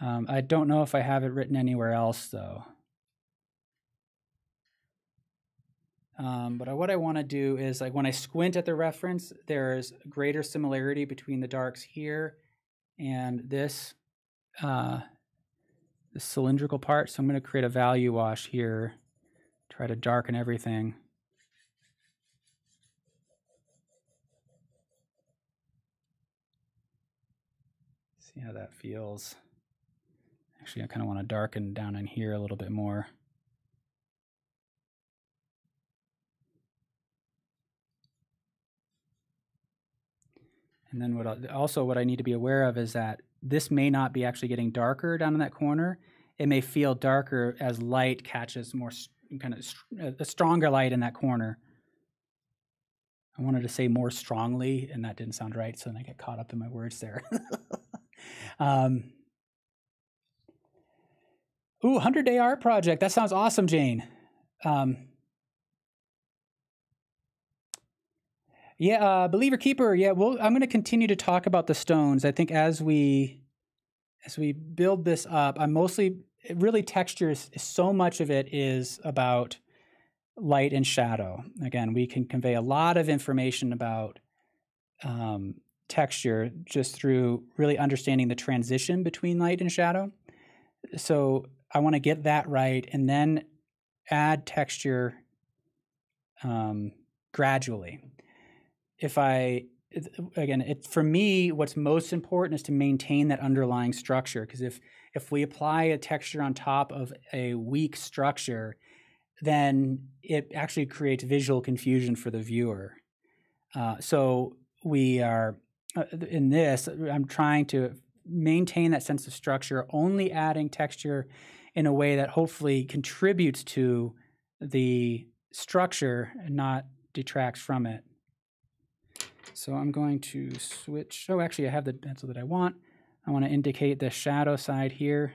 Um, I don't know if I have it written anywhere else though. Um, but what I want to do is like when I squint at the reference, there's greater similarity between the darks here and this, uh, the cylindrical part. So I'm going to create a value wash here, try to darken everything. See how that feels. Actually, I kind of want to darken down in here a little bit more. And then what also what I need to be aware of is that this may not be actually getting darker down in that corner. It may feel darker as light catches more kind of a stronger light in that corner. I wanted to say more strongly, and that didn't sound right, so then I get caught up in my words there. um, ooh, 100 day art project. That sounds awesome, Jane. Um, Yeah, uh, believer keeper. Yeah, well, I'm going to continue to talk about the stones. I think as we as we build this up, I'm mostly really textures. So much of it is about light and shadow. Again, we can convey a lot of information about um, texture just through really understanding the transition between light and shadow. So I want to get that right, and then add texture um, gradually if I again, it, for me, what's most important is to maintain that underlying structure. Because if if we apply a texture on top of a weak structure, then it actually creates visual confusion for the viewer. Uh, so we are uh, in this. I'm trying to maintain that sense of structure, only adding texture in a way that hopefully contributes to the structure and not detracts from it. So I'm going to switch. Oh, actually, I have the pencil that I want. I want to indicate the shadow side here.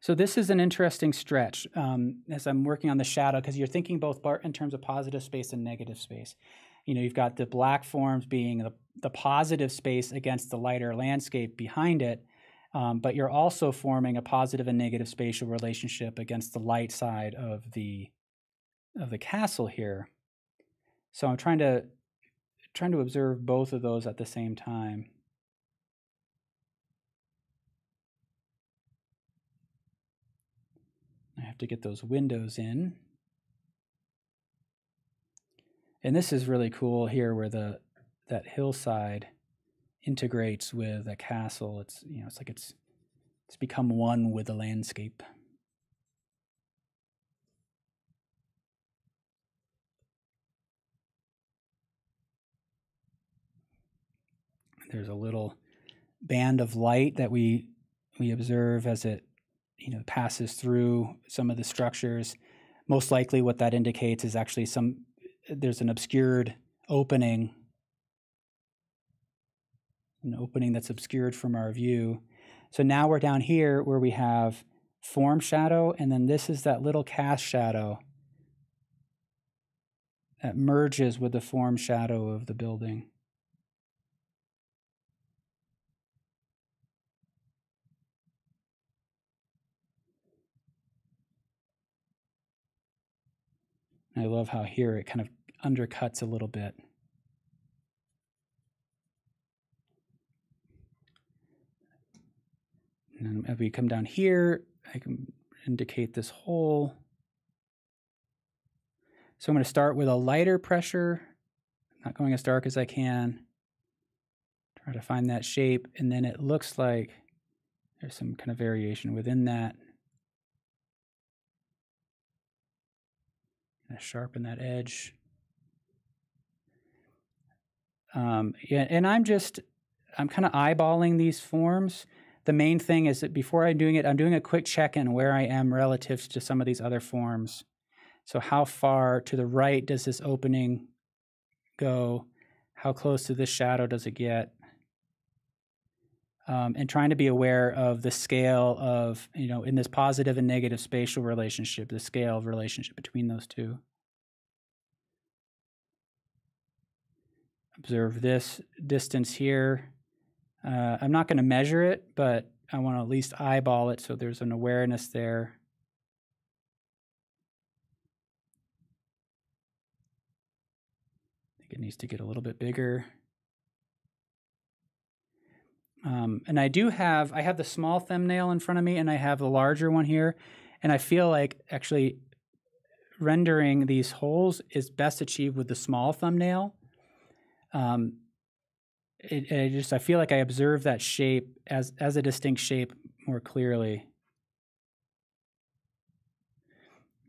So this is an interesting stretch um, as I'm working on the shadow because you're thinking both in terms of positive space and negative space. You know, you've got the black forms being the, the positive space against the lighter landscape behind it, um, but you're also forming a positive and negative spatial relationship against the light side of the of the castle here. So I'm trying to trying to observe both of those at the same time. I have to get those windows in. And this is really cool here where the that hillside integrates with a castle. It's you know, it's like it's it's become one with the landscape. There's a little band of light that we we observe as it you know passes through some of the structures. Most likely, what that indicates is actually some there's an obscured opening, an opening that's obscured from our view. So now we're down here where we have form shadow, and then this is that little cast shadow that merges with the form shadow of the building. I love how here it kind of undercuts a little bit. And as we come down here, I can indicate this hole. So I'm going to start with a lighter pressure, not going as dark as I can. Try to find that shape, and then it looks like there's some kind of variation within that. sharpen that edge. Um, yeah, and I'm just, I'm kind of eyeballing these forms. The main thing is that before I'm doing it, I'm doing a quick check-in where I am relative to some of these other forms. So how far to the right does this opening go? How close to this shadow does it get? Um, and trying to be aware of the scale of, you know, in this positive and negative spatial relationship, the scale of relationship between those two. Observe this distance here. Uh, I'm not going to measure it, but I want to at least eyeball it so there's an awareness there. I think it needs to get a little bit bigger. Um, and I do have, I have the small thumbnail in front of me and I have the larger one here. And I feel like actually rendering these holes is best achieved with the small thumbnail. Um, it, it just, I feel like I observe that shape as, as a distinct shape more clearly.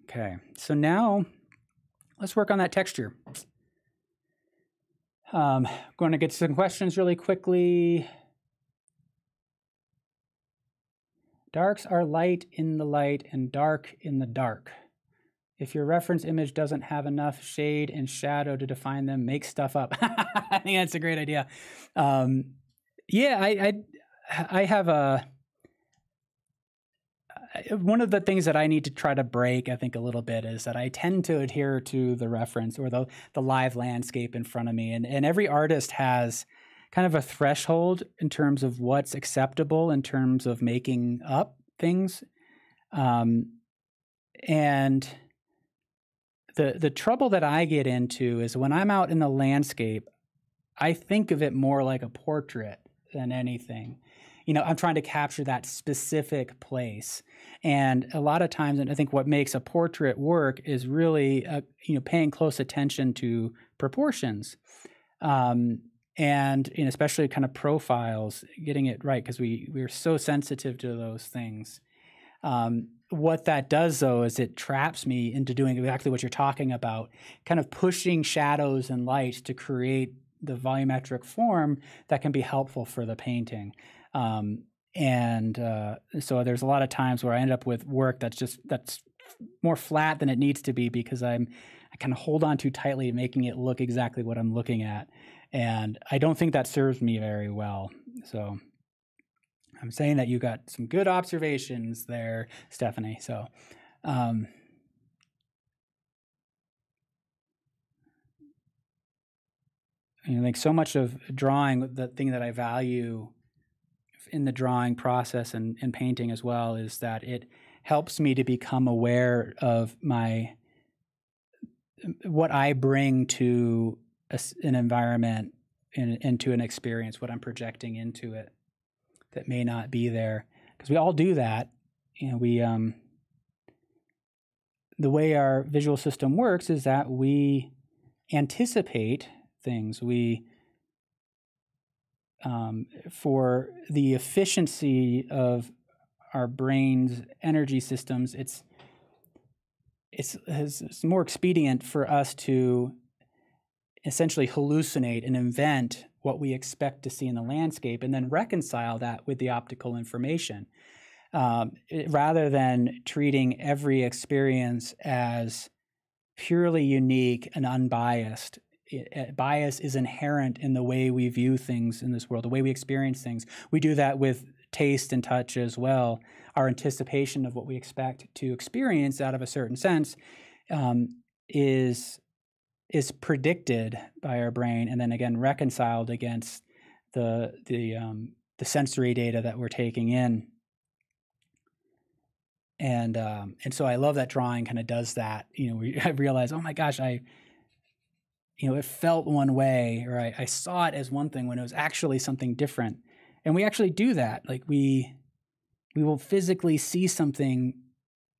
Okay, so now let's work on that texture. Um, going to get some questions really quickly. Darks are light in the light and dark in the dark. If your reference image doesn't have enough shade and shadow to define them, make stuff up. I think that's a great idea. Um, yeah, I, I, I have a one of the things that I need to try to break, I think, a little bit is that I tend to adhere to the reference or the the live landscape in front of me, and and every artist has kind of a threshold in terms of what's acceptable in terms of making up things. Um, and the the trouble that I get into is when I'm out in the landscape, I think of it more like a portrait than anything. You know, I'm trying to capture that specific place. And a lot of times, and I think what makes a portrait work is really, uh, you know, paying close attention to proportions. Um, and you know, especially kind of profiles, getting it right because we we're so sensitive to those things. Um, what that does though is it traps me into doing exactly what you're talking about, kind of pushing shadows and light to create the volumetric form that can be helpful for the painting. Um, and uh, so there's a lot of times where I end up with work that's just that's more flat than it needs to be because I'm I kind of hold on too tightly, making it look exactly what I'm looking at, and I don't think that serves me very well. So I'm saying that you got some good observations there, Stephanie. So. Um, know, like so much of drawing, the thing that I value in the drawing process and, and painting as well is that it helps me to become aware of my what I bring to a, an environment and into an experience, what I'm projecting into it that may not be there. Because we all do that. You know, we um, the way our visual system works is that we anticipate things. We um, for the efficiency of our brain's energy systems, it's it's, it's more expedient for us to essentially hallucinate and invent what we expect to see in the landscape and then reconcile that with the optical information um, it, rather than treating every experience as purely unique and unbiased it, bias is inherent in the way we view things in this world, the way we experience things. We do that with taste and touch as well. Our anticipation of what we expect to experience out of a certain sense um, is is predicted by our brain, and then again reconciled against the the um, the sensory data that we're taking in. And um, and so I love that drawing kind of does that. You know, we, I realize, oh my gosh, I you know, it felt one way, or I, I saw it as one thing when it was actually something different. And we actually do that. Like we we will physically see something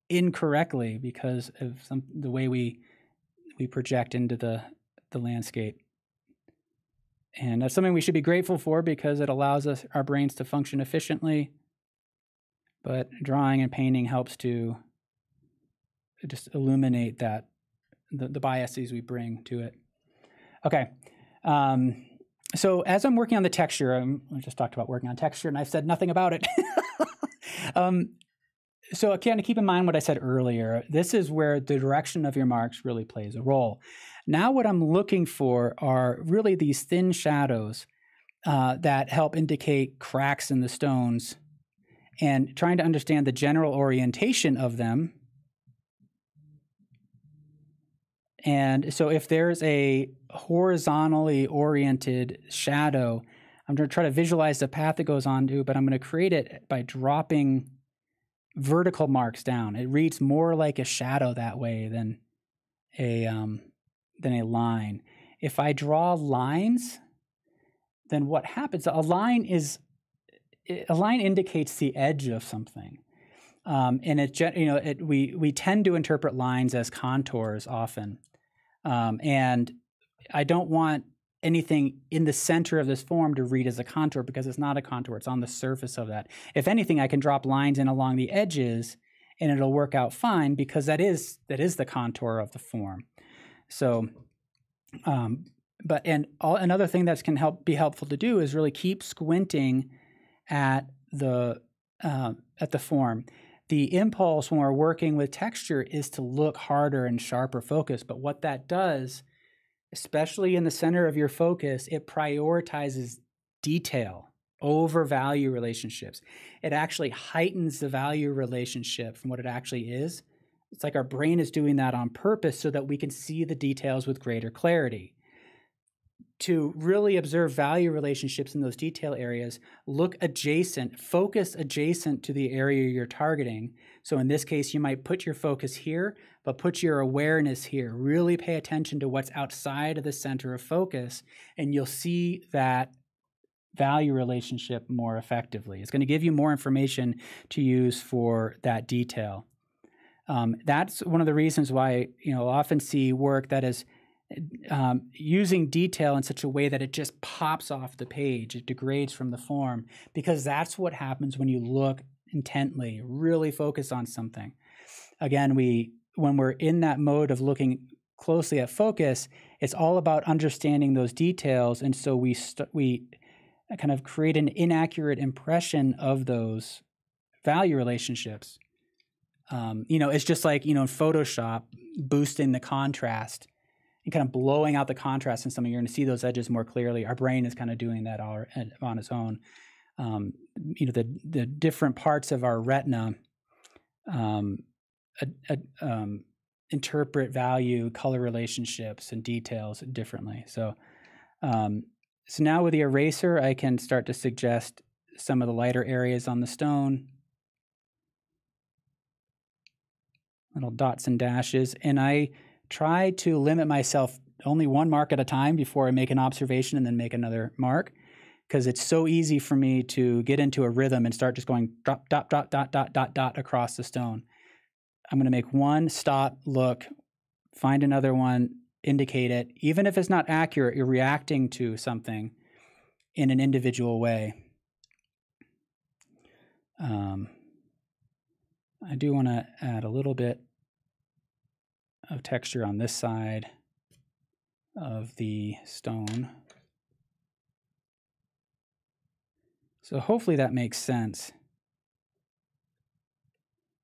incorrectly because of some the way we we project into the the landscape. And that's something we should be grateful for because it allows us our brains to function efficiently. But drawing and painting helps to just illuminate that the, the biases we bring to it. Okay. Um, so as I'm working on the texture, I'm, I just talked about working on texture, and I've said nothing about it. um, so again, to keep in mind what I said earlier. This is where the direction of your marks really plays a role. Now, what I'm looking for are really these thin shadows uh, that help indicate cracks in the stones, and trying to understand the general orientation of them And so if there's a horizontally oriented shadow, I'm going to try to visualize the path it goes on to, but I'm going to create it by dropping vertical marks down. It reads more like a shadow that way than a um, than a line. If I draw lines, then what happens? A line is a line indicates the edge of something. Um, and it, you know, it, we we tend to interpret lines as contours often. Um, and I don't want anything in the center of this form to read as a contour because it's not a contour, it's on the surface of that. If anything, I can drop lines in along the edges and it'll work out fine because that is that is the contour of the form. So um, but and all, another thing that can help be helpful to do is really keep squinting at the uh, at the form the impulse when we're working with texture is to look harder and sharper focus. But what that does, especially in the center of your focus, it prioritizes detail over value relationships. It actually heightens the value relationship from what it actually is. It's like our brain is doing that on purpose so that we can see the details with greater clarity to really observe value relationships in those detail areas, look adjacent, focus adjacent to the area you're targeting. So in this case, you might put your focus here, but put your awareness here. Really pay attention to what's outside of the center of focus, and you'll see that value relationship more effectively. It's going to give you more information to use for that detail. Um, that's one of the reasons why you know often see work that is um, using detail in such a way that it just pops off the page, it degrades from the form, because that's what happens when you look intently, really focus on something. Again, we when we're in that mode of looking closely at focus, it's all about understanding those details, and so we st- we kind of create an inaccurate impression of those value relationships. Um, you know, it's just like you know in Photoshop, boosting the contrast and kind of blowing out the contrast in something. You're going to see those edges more clearly. Our brain is kind of doing that all on its own. Um, you know, the the different parts of our retina um, a, a, um, interpret value, color relationships, and details differently. So, um, so now with the eraser, I can start to suggest some of the lighter areas on the stone, little dots and dashes, and I try to limit myself only one mark at a time before I make an observation and then make another mark because it's so easy for me to get into a rhythm and start just going drop, dot, dot, dot, dot, dot, dot across the stone. I'm going to make one stop, look, find another one, indicate it. Even if it's not accurate, you're reacting to something in an individual way. Um, I do want to add a little bit of texture on this side of the stone. So hopefully that makes sense.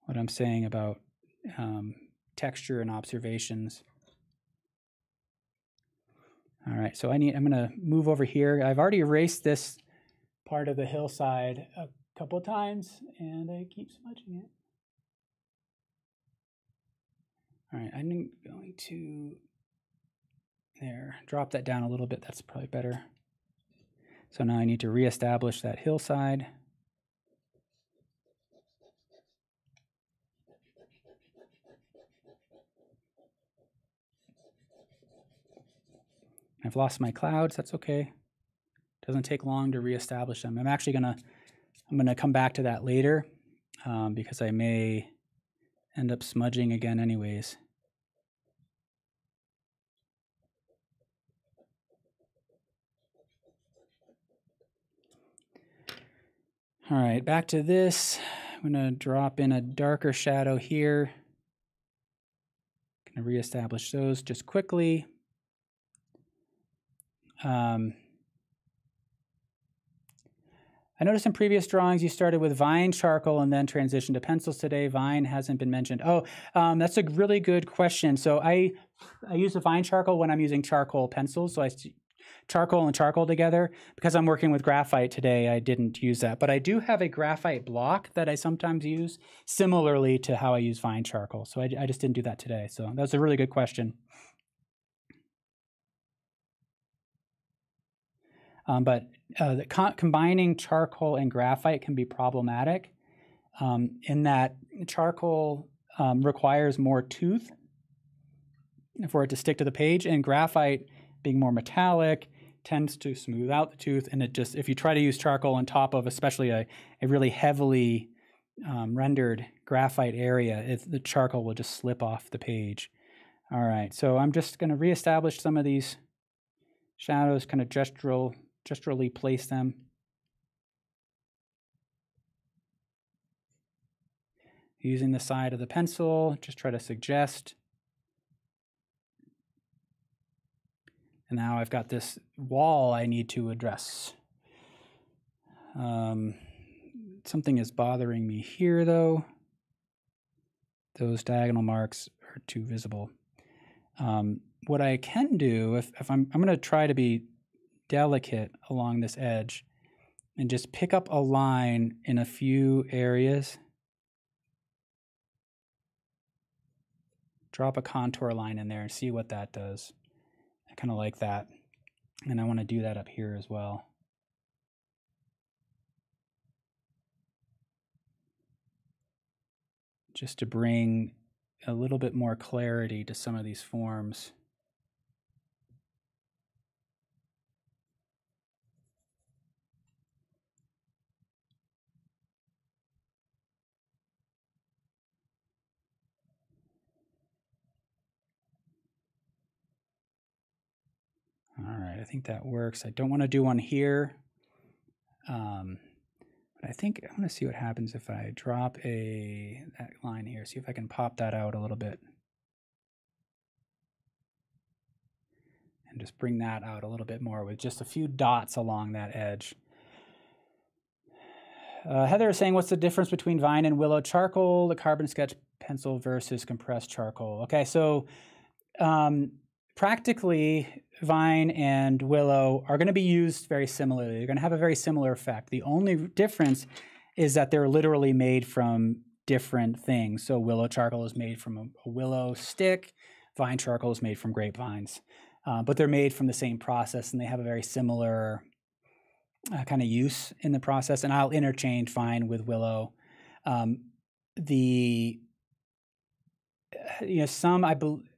What I'm saying about um, texture and observations. All right, so I need, I'm gonna move over here. I've already erased this part of the hillside a couple times and I keep smudging it. All right, I'm going to, there, drop that down a little bit. That's probably better. So now I need to reestablish that hillside. I've lost my clouds, that's okay. Doesn't take long to reestablish them. I'm actually gonna, I'm gonna come back to that later um, because I may end up smudging again anyways. All right, back to this. I'm to drop in a darker shadow here. To reestablish those just quickly. Um, I noticed in previous drawings you started with vine charcoal and then transitioned to pencils today. Vine hasn't been mentioned. Oh, um, that's a really good question. So I I use the vine charcoal when I'm using charcoal pencils. So I charcoal and charcoal together. Because I'm working with graphite today, I didn't use that. But I do have a graphite block that I sometimes use, similarly to how I use vine charcoal. So I, I just didn't do that today. So that's a really good question. Um, but uh, combining charcoal and graphite can be problematic um, in that charcoal um, requires more tooth for it to stick to the page, and graphite being more metallic tends to smooth out the tooth and it just if you try to use charcoal on top of especially a, a really heavily um, rendered graphite area it, the charcoal will just slip off the page. All right so i'm just going to reestablish some of these shadows kind of gestural gesturally place them using the side of the pencil just try to suggest And now I've got this wall I need to address. Um, something is bothering me here though. Those diagonal marks are too visible. Um, what I can do, if, if I'm, I'm going to try to be delicate along this edge and just pick up a line in a few areas. Drop a contour line in there and see what that does. I kind of like that. And I want to do that up here as well. Just to bring a little bit more clarity to some of these forms. All right, I think that works. I don't want to do one here. Um, But I think I want to see what happens if I drop a that line here. See if I can pop that out a little bit. And just bring that out a little bit more with just a few dots along that edge. Uh, Heather is saying, what's the difference between Vine and Willow charcoal, the carbon sketch pencil versus compressed charcoal? Okay, so um, practically, Vine and Willow are going to be used very similarly. They're going to have a very similar effect. The only difference is that they're literally made from different things. So Willow charcoal is made from a, a willow stick. Vine charcoal is made from grapevines. Uh, but they're made from the same process and they have a very similar uh, kind of use in the process, and I'll interchange Vine with Willow. Um, the uh, you know some I believe.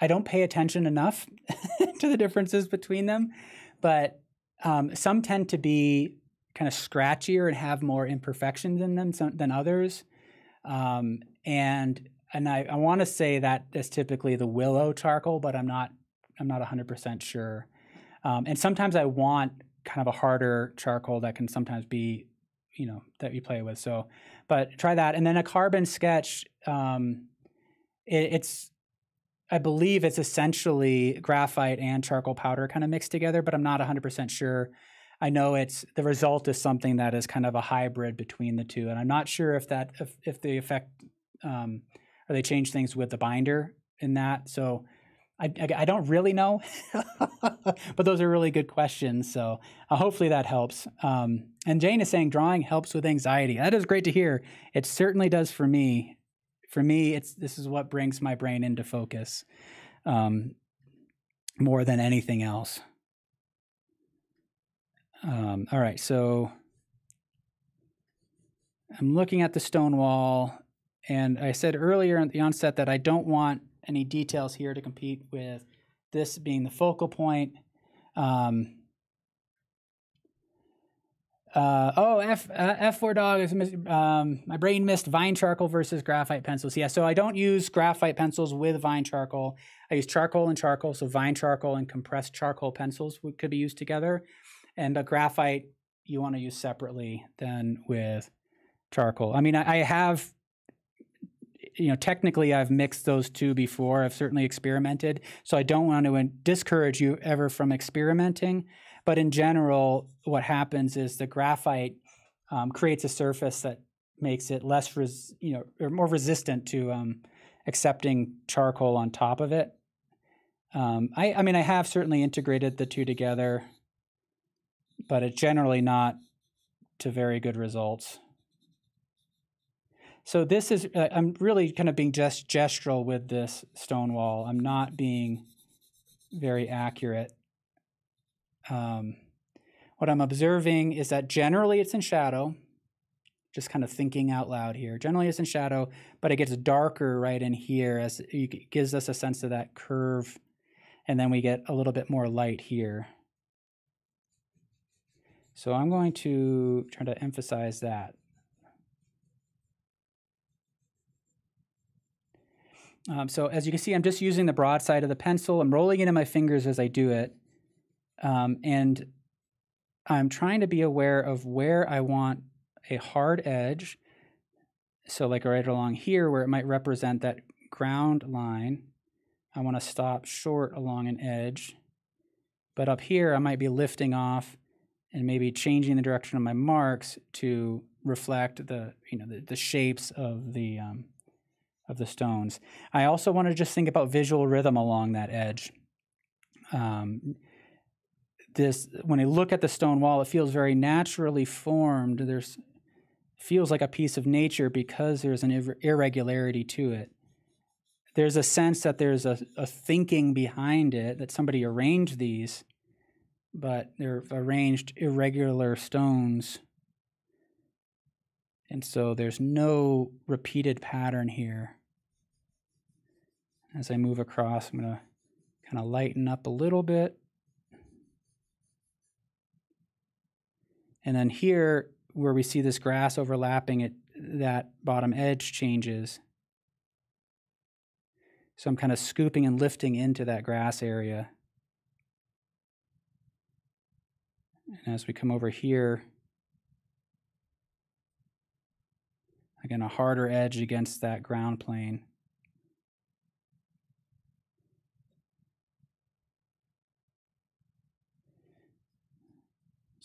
I don't pay attention enough to the differences between them, but um, some tend to be kind of scratchier and have more imperfections in them than others. Um, and and I, I want to say that is typically the willow charcoal, but I'm not I'm not 100% sure. Um, and sometimes I want kind of a harder charcoal that can sometimes be, you know, that you play with. So, but try that. And then a carbon sketch, um, it, it's, I believe it's essentially graphite and charcoal powder kind of mixed together, but I'm not 100% sure. I know it's the result is something that is kind of a hybrid between the two, and I'm not sure if that if, if the effect um, or they change things with the binder in that. So I, I, I don't really know, but those are really good questions. So uh, hopefully that helps. Um, and Jane is saying drawing helps with anxiety. That is great to hear. It certainly does for me. For me, it's this is what brings my brain into focus um, more than anything else. Um, all right, so I'm looking at the stone wall, and I said earlier at the onset that I don't want any details here to compete with this being the focal point. Um, uh, oh, F uh, F4 dog is um, my brain missed vine charcoal versus graphite pencils. Yeah, so I don't use graphite pencils with vine charcoal. I use charcoal and charcoal. So vine charcoal and compressed charcoal pencils could be used together, and a graphite you want to use separately than with charcoal. I mean, I, I have you know, technically I've mixed those two before. I've certainly experimented. So I don't want to discourage you ever from experimenting. But in general, what happens is the graphite um, creates a surface that makes it less, res- you know, or more resistant to um, accepting charcoal on top of it. Um, I, I mean, I have certainly integrated the two together, but it's generally not to very good results. So this is, uh, I'm really kind of being just gestural with this stone wall. I'm not being very accurate. Um, what I'm observing is that generally it's in shadow, just kind of thinking out loud here. Generally it's in shadow, but it gets darker right in here as it gives us a sense of that curve. And then we get a little bit more light here. So I'm going to try to emphasize that. Um, so as you can see, I'm just using the broad side of the pencil. I'm rolling it in my fingers as I do it. Um, and I'm trying to be aware of where I want a hard edge. So like right along here where it might represent that ground line, I want to stop short along an edge. But up here, I might be lifting off and maybe changing the direction of my marks to reflect the, you know, the, the shapes of the, um, of the stones. I also want to just think about visual rhythm along that edge. Um, this when I look at the stone wall, it feels very naturally formed. There's feels like a piece of nature because there's an ir- irregularity to it. There's a sense that there's a, a thinking behind it that somebody arranged these, but they're arranged irregular stones. And so there's no repeated pattern here. As I move across, I'm going to kind of lighten up a little bit. And then here, where we see this grass overlapping it, that bottom edge changes. So I'm kind of scooping and lifting into that grass area. And as we come over here, again, a harder edge against that ground plane.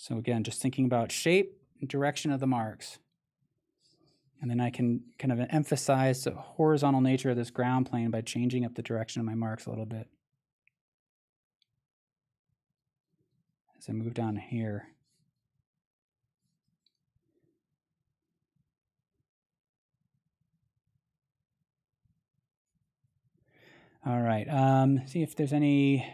So again, just thinking about shape and direction of the marks. And then I can kind of emphasize the horizontal nature of this ground plane by changing up the direction of my marks a little bit. As I move down here. All right. Um, see if there's any.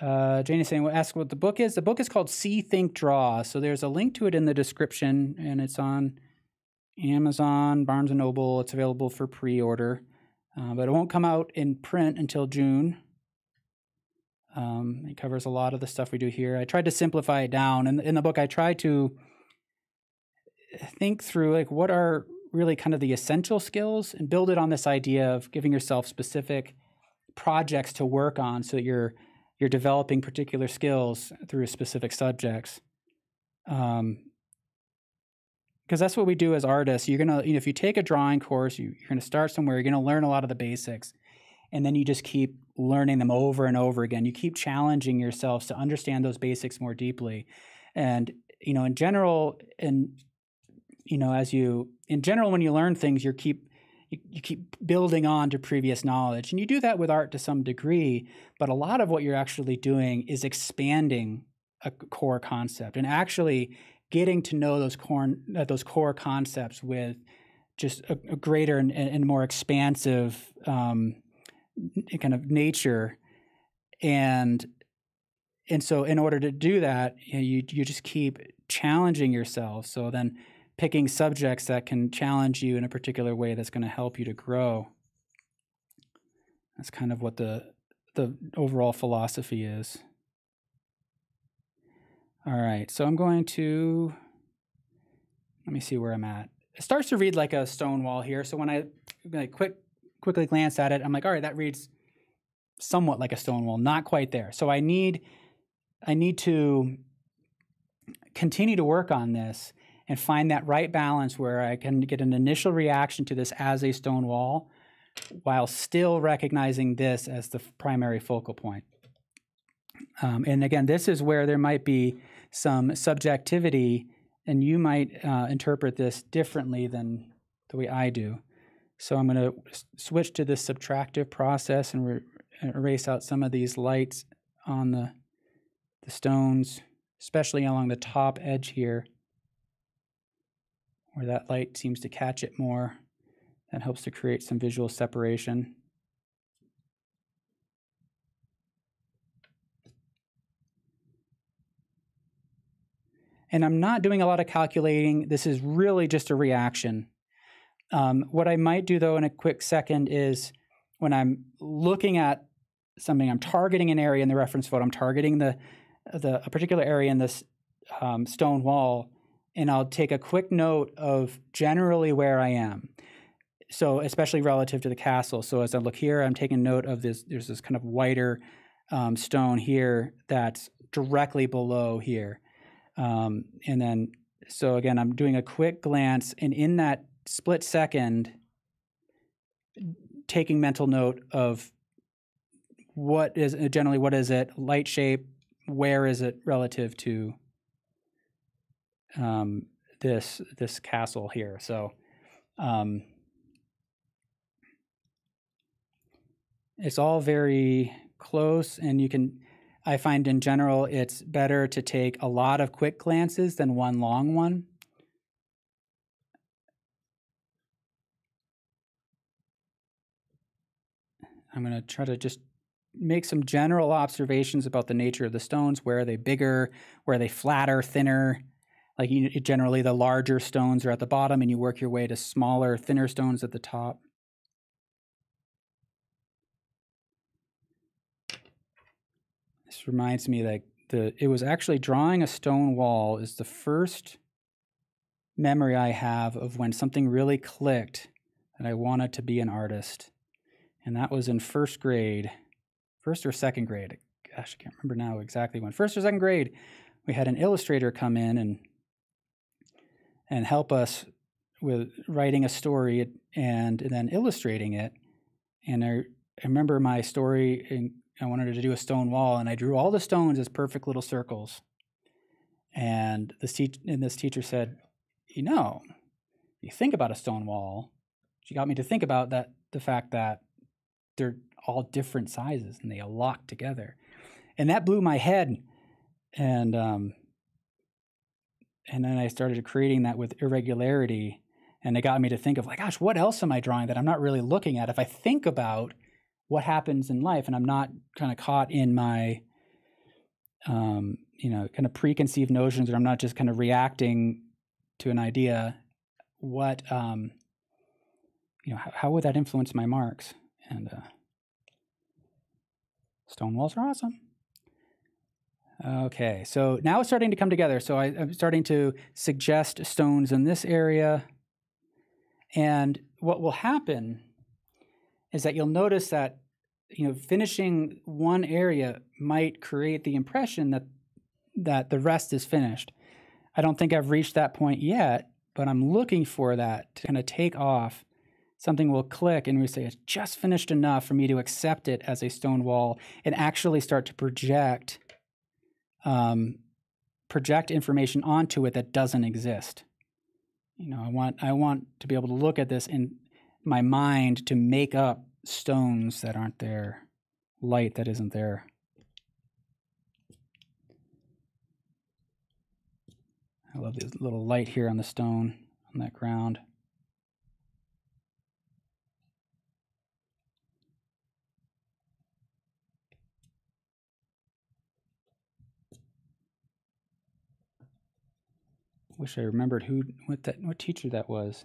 Uh, Jane is saying, well, ask what the book is. The book is called See, Think, Draw. So there's a link to it in the description, and it's on Amazon, Barnes and Noble. It's available for pre-order, uh, but it won't come out in print until June. Um, it covers a lot of the stuff we do here. I tried to simplify it down. In, in the book, I tried to think through like what are really kind of the essential skills and build it on this idea of giving yourself specific projects to work on so that you're you're developing particular skills through specific subjects. Um, because that's what we do as artists. You're gonna, you know, if you take a drawing course, you, you're gonna start somewhere. You're gonna learn a lot of the basics, and then you just keep learning them over and over again. You keep challenging yourselves to understand those basics more deeply, and you know, in general, and you know, as you in general, when you learn things, you keep you, you keep building on to previous knowledge, and you do that with art to some degree. But a lot of what you're actually doing is expanding a core concept and actually getting to know those core uh, those core concepts with just a, a greater and, and, more expansive um, kind of nature and and so in order to do that you you just keep challenging yourself so then picking subjects that can challenge you in a particular way that's going to help you to grow. That's kind of what the the overall philosophy is. All right, so I'm going to let me see where I'm at. It starts to read like a stone wall here. So when I like quick quickly glance at it, I'm like, all right, that reads somewhat like a stone wall, not quite there. So I need I need to continue to work on this and find that right balance where I can get an initial reaction to this as a stone wall while still recognizing this as the primary focal point. Um, and again, this is where there might be some subjectivity, and you might uh, interpret this differently than the way I do. So I'm going to switch to this subtractive process and erase out some of these lights on the, the stones, especially along the top edge here where that light seems to catch it more. That helps to create some visual separation. And I'm not doing a lot of calculating. This is really just a reaction. Um, what I might do, though, in a quick second is when I'm looking at something, I'm targeting an area in the reference photo, I'm targeting the, the a particular area in this um, stone wall and I'll take a quick note of generally where I am. So, especially relative to the castle. So, as I look here, I'm taking note of this. There's this kind of whiter um, stone here that's directly below here. Um, and then, so again, I'm doing a quick glance, and in that split second, taking mental note of what is generally what is it, light shape, where is it relative to um, this this castle here. So um, it's all very close, and you can. I find in general it's better to take a lot of quick glances than one long one. I'm going to try to just make some general observations about the nature of the stones. Where are they bigger? Where are they flatter, thinner? Like you, generally, the larger stones are at the bottom, and you work your way to smaller, thinner stones at the top. This reminds me that the it was actually drawing a stone wall is the first memory I have of when something really clicked that I wanted to be an artist. And that was in first grade, first or second grade. Gosh, I can't remember now exactly when. First or second grade, we had an illustrator come in and and help us with writing a story and, then illustrating it. And I, I remember my story, and I wanted to do a stone wall, and I drew all the stones as perfect little circles. And this, te- and this teacher said, You know, you think about a stone wall, she got me to think about that the fact that they're all different sizes and they lock together. And that blew my head. And um, and then I started creating that with irregularity and it got me to think of like gosh what else am i drawing that i'm not really looking at? If i think about what happens in life and i'm not kind of caught in my um, you know kind of preconceived notions or i'm not just kind of reacting to an idea what um, you know how, how, would that influence my marks? And uh, stone walls are awesome okay so now it's starting to come together so I, i'm starting to suggest stones in this area and what will happen is that you'll notice that you know finishing one area might create the impression that that the rest is finished. I don't think I've reached that point yet, but I'm looking for that to kind of take off. Something will click and we say it's just finished enough for me to accept it as a stone wall and actually start to project um, project information onto it that doesn't exist you know, I want I want to be able to look at this in my mind to make up stones that aren't there, light that isn't there. I love this little light here on the stone on that ground. Wish I remembered who what that what teacher that was.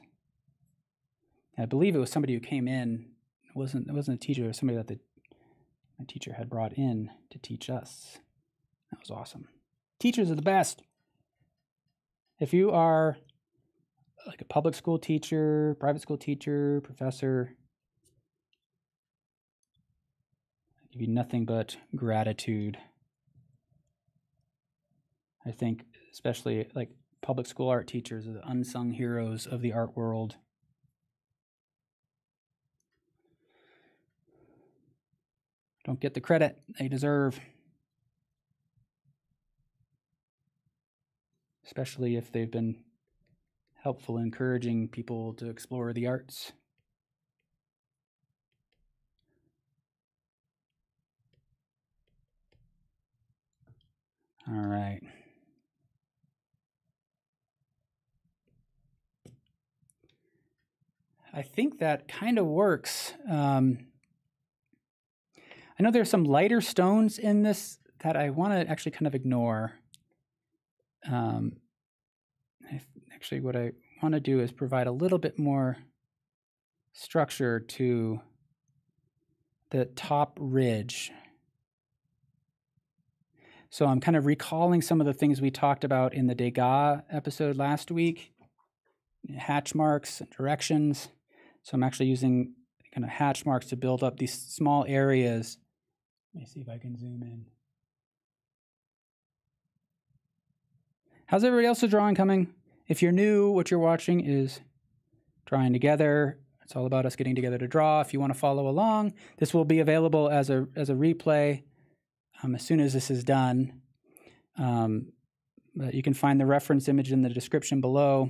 I believe it was somebody who came in. It wasn't it wasn't a teacher. It was somebody that the my teacher had brought in to teach us. That was awesome. Teachers are the best. If you are like a public school teacher, private school teacher, professor, I give you nothing but gratitude. I think especially like public school art teachers are the unsung heroes of the art world. Don't get the credit they deserve. Especially if they've been helpful encouraging people to explore the arts. All right. I think that kind of works. Um, I know there's some lighter stones in this that I want to actually kind of ignore. Um, actually, what I want to do is provide a little bit more structure to the top ridge. So I'm kind of recalling some of the things we talked about in the Degas episode last week hatch marks, directions. So I'm actually using kind of hatch marks to build up these small areas. Let me see if I can zoom in. How's everybody else's drawing coming? If you're new, what you're watching is drawing together. It's all about us getting together to draw. If you want to follow along, this will be available as a as a replay um, as soon as this is done. Um, you can find the reference image in the description below.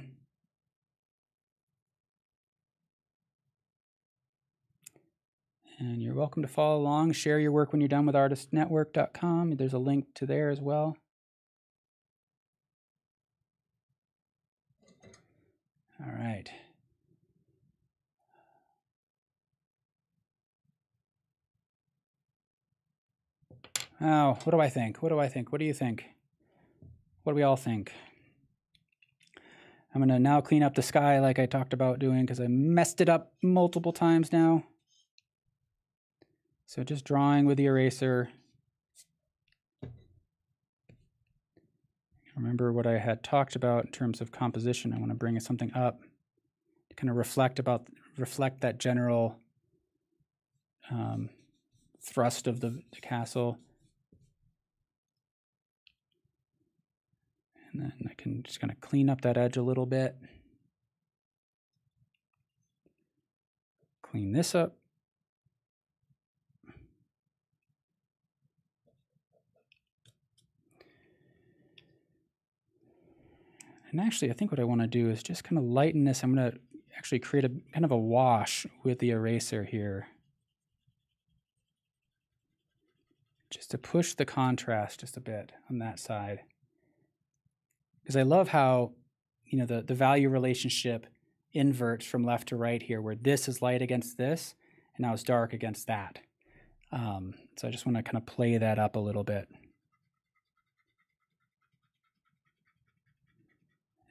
And you're welcome to follow along, share your work when you're done with artistsnetwork.com. There's a link to there as well. All right. Oh, what do I think? What do I think? What do you think? What do we all think? I'm going to now clean up the sky like I talked about doing because I messed it up multiple times now. So just drawing with the eraser. Remember what I had talked about in terms of composition. I want to bring something up to kind of reflect about reflect that general um, thrust of the, the castle. And then I can just kind of clean up that edge a little bit. Clean this up. And actually, I think what I want to do is just kind of lighten this. I'm going to actually create a kind of a wash with the eraser here. Just to push the contrast just a bit on that side. Because I love how, you know, the, the value relationship inverts from left to right here, where this is light against this, and now it's dark against that. Um, so I just want to kind of play that up a little bit.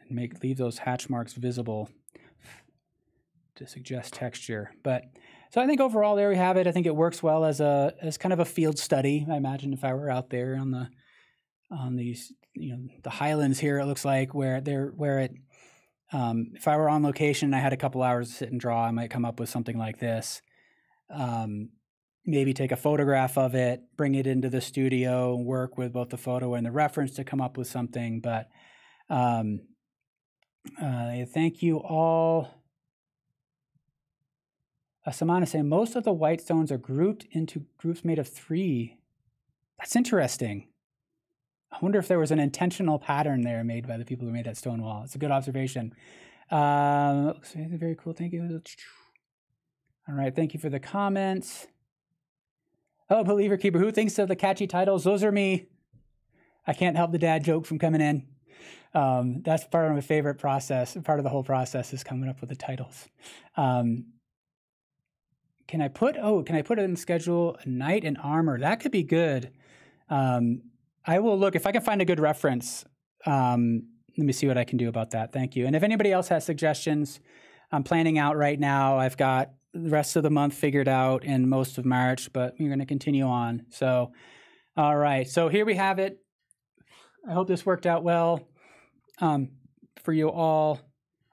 And make leave those hatch marks visible to suggest texture. But so I think overall there we have it. I think it works well as a as kind of a field study. I imagine if I were out there on the on these you know the highlands here, it looks like where there where it um, if I were on location and I had a couple hours to sit and draw, I might come up with something like this. Um, maybe take a photograph of it, bring it into the studio, work with both the photo and the reference to come up with something. But um, uh, thank you all. Uh, Samana saying most of the white stones are grouped into groups made of three. That's interesting. I wonder if there was an intentional pattern there made by the people who made that stone wall. It's a good observation. Um, very cool. Thank you. All right. Thank you for the comments. Oh, believer keeper, who thinks of the catchy titles? Those are me. I can't help the dad joke from coming in. Um, that's part of my favorite process. Part of the whole process is coming up with the titles. Um, can I put oh can I put it in schedule knight and armor? That could be good. Um, I will look if I can find a good reference. Um, let me see what I can do about that. Thank you. And if anybody else has suggestions, I'm planning out right now. I've got the rest of the month figured out and most of March, but we're going to continue on. So, all right. So here we have it. I hope this worked out well um, for you all.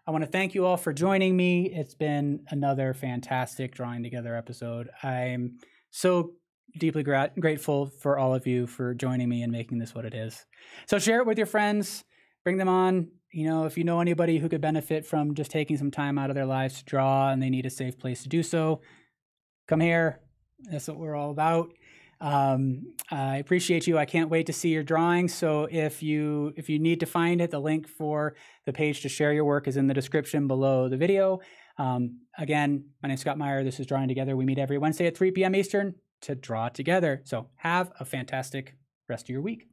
I want to thank you all for joining me. It's been another fantastic drawing together episode. I'm so deeply gra- grateful for all of you for joining me and making this what it is. So share it with your friends, bring them on. You know, if you know anybody who could benefit from just taking some time out of their lives to draw and they need a safe place to do so, come here. That's what we're all about. Um, I appreciate you. I can't wait to see your drawings. So if you if you need to find it, the link for the page to share your work is in the description below the video. Um, again, my name is Scott Maier. This is Drawing Together. We meet every Wednesday at 3 p.m. Eastern to draw together. So have a fantastic rest of your week.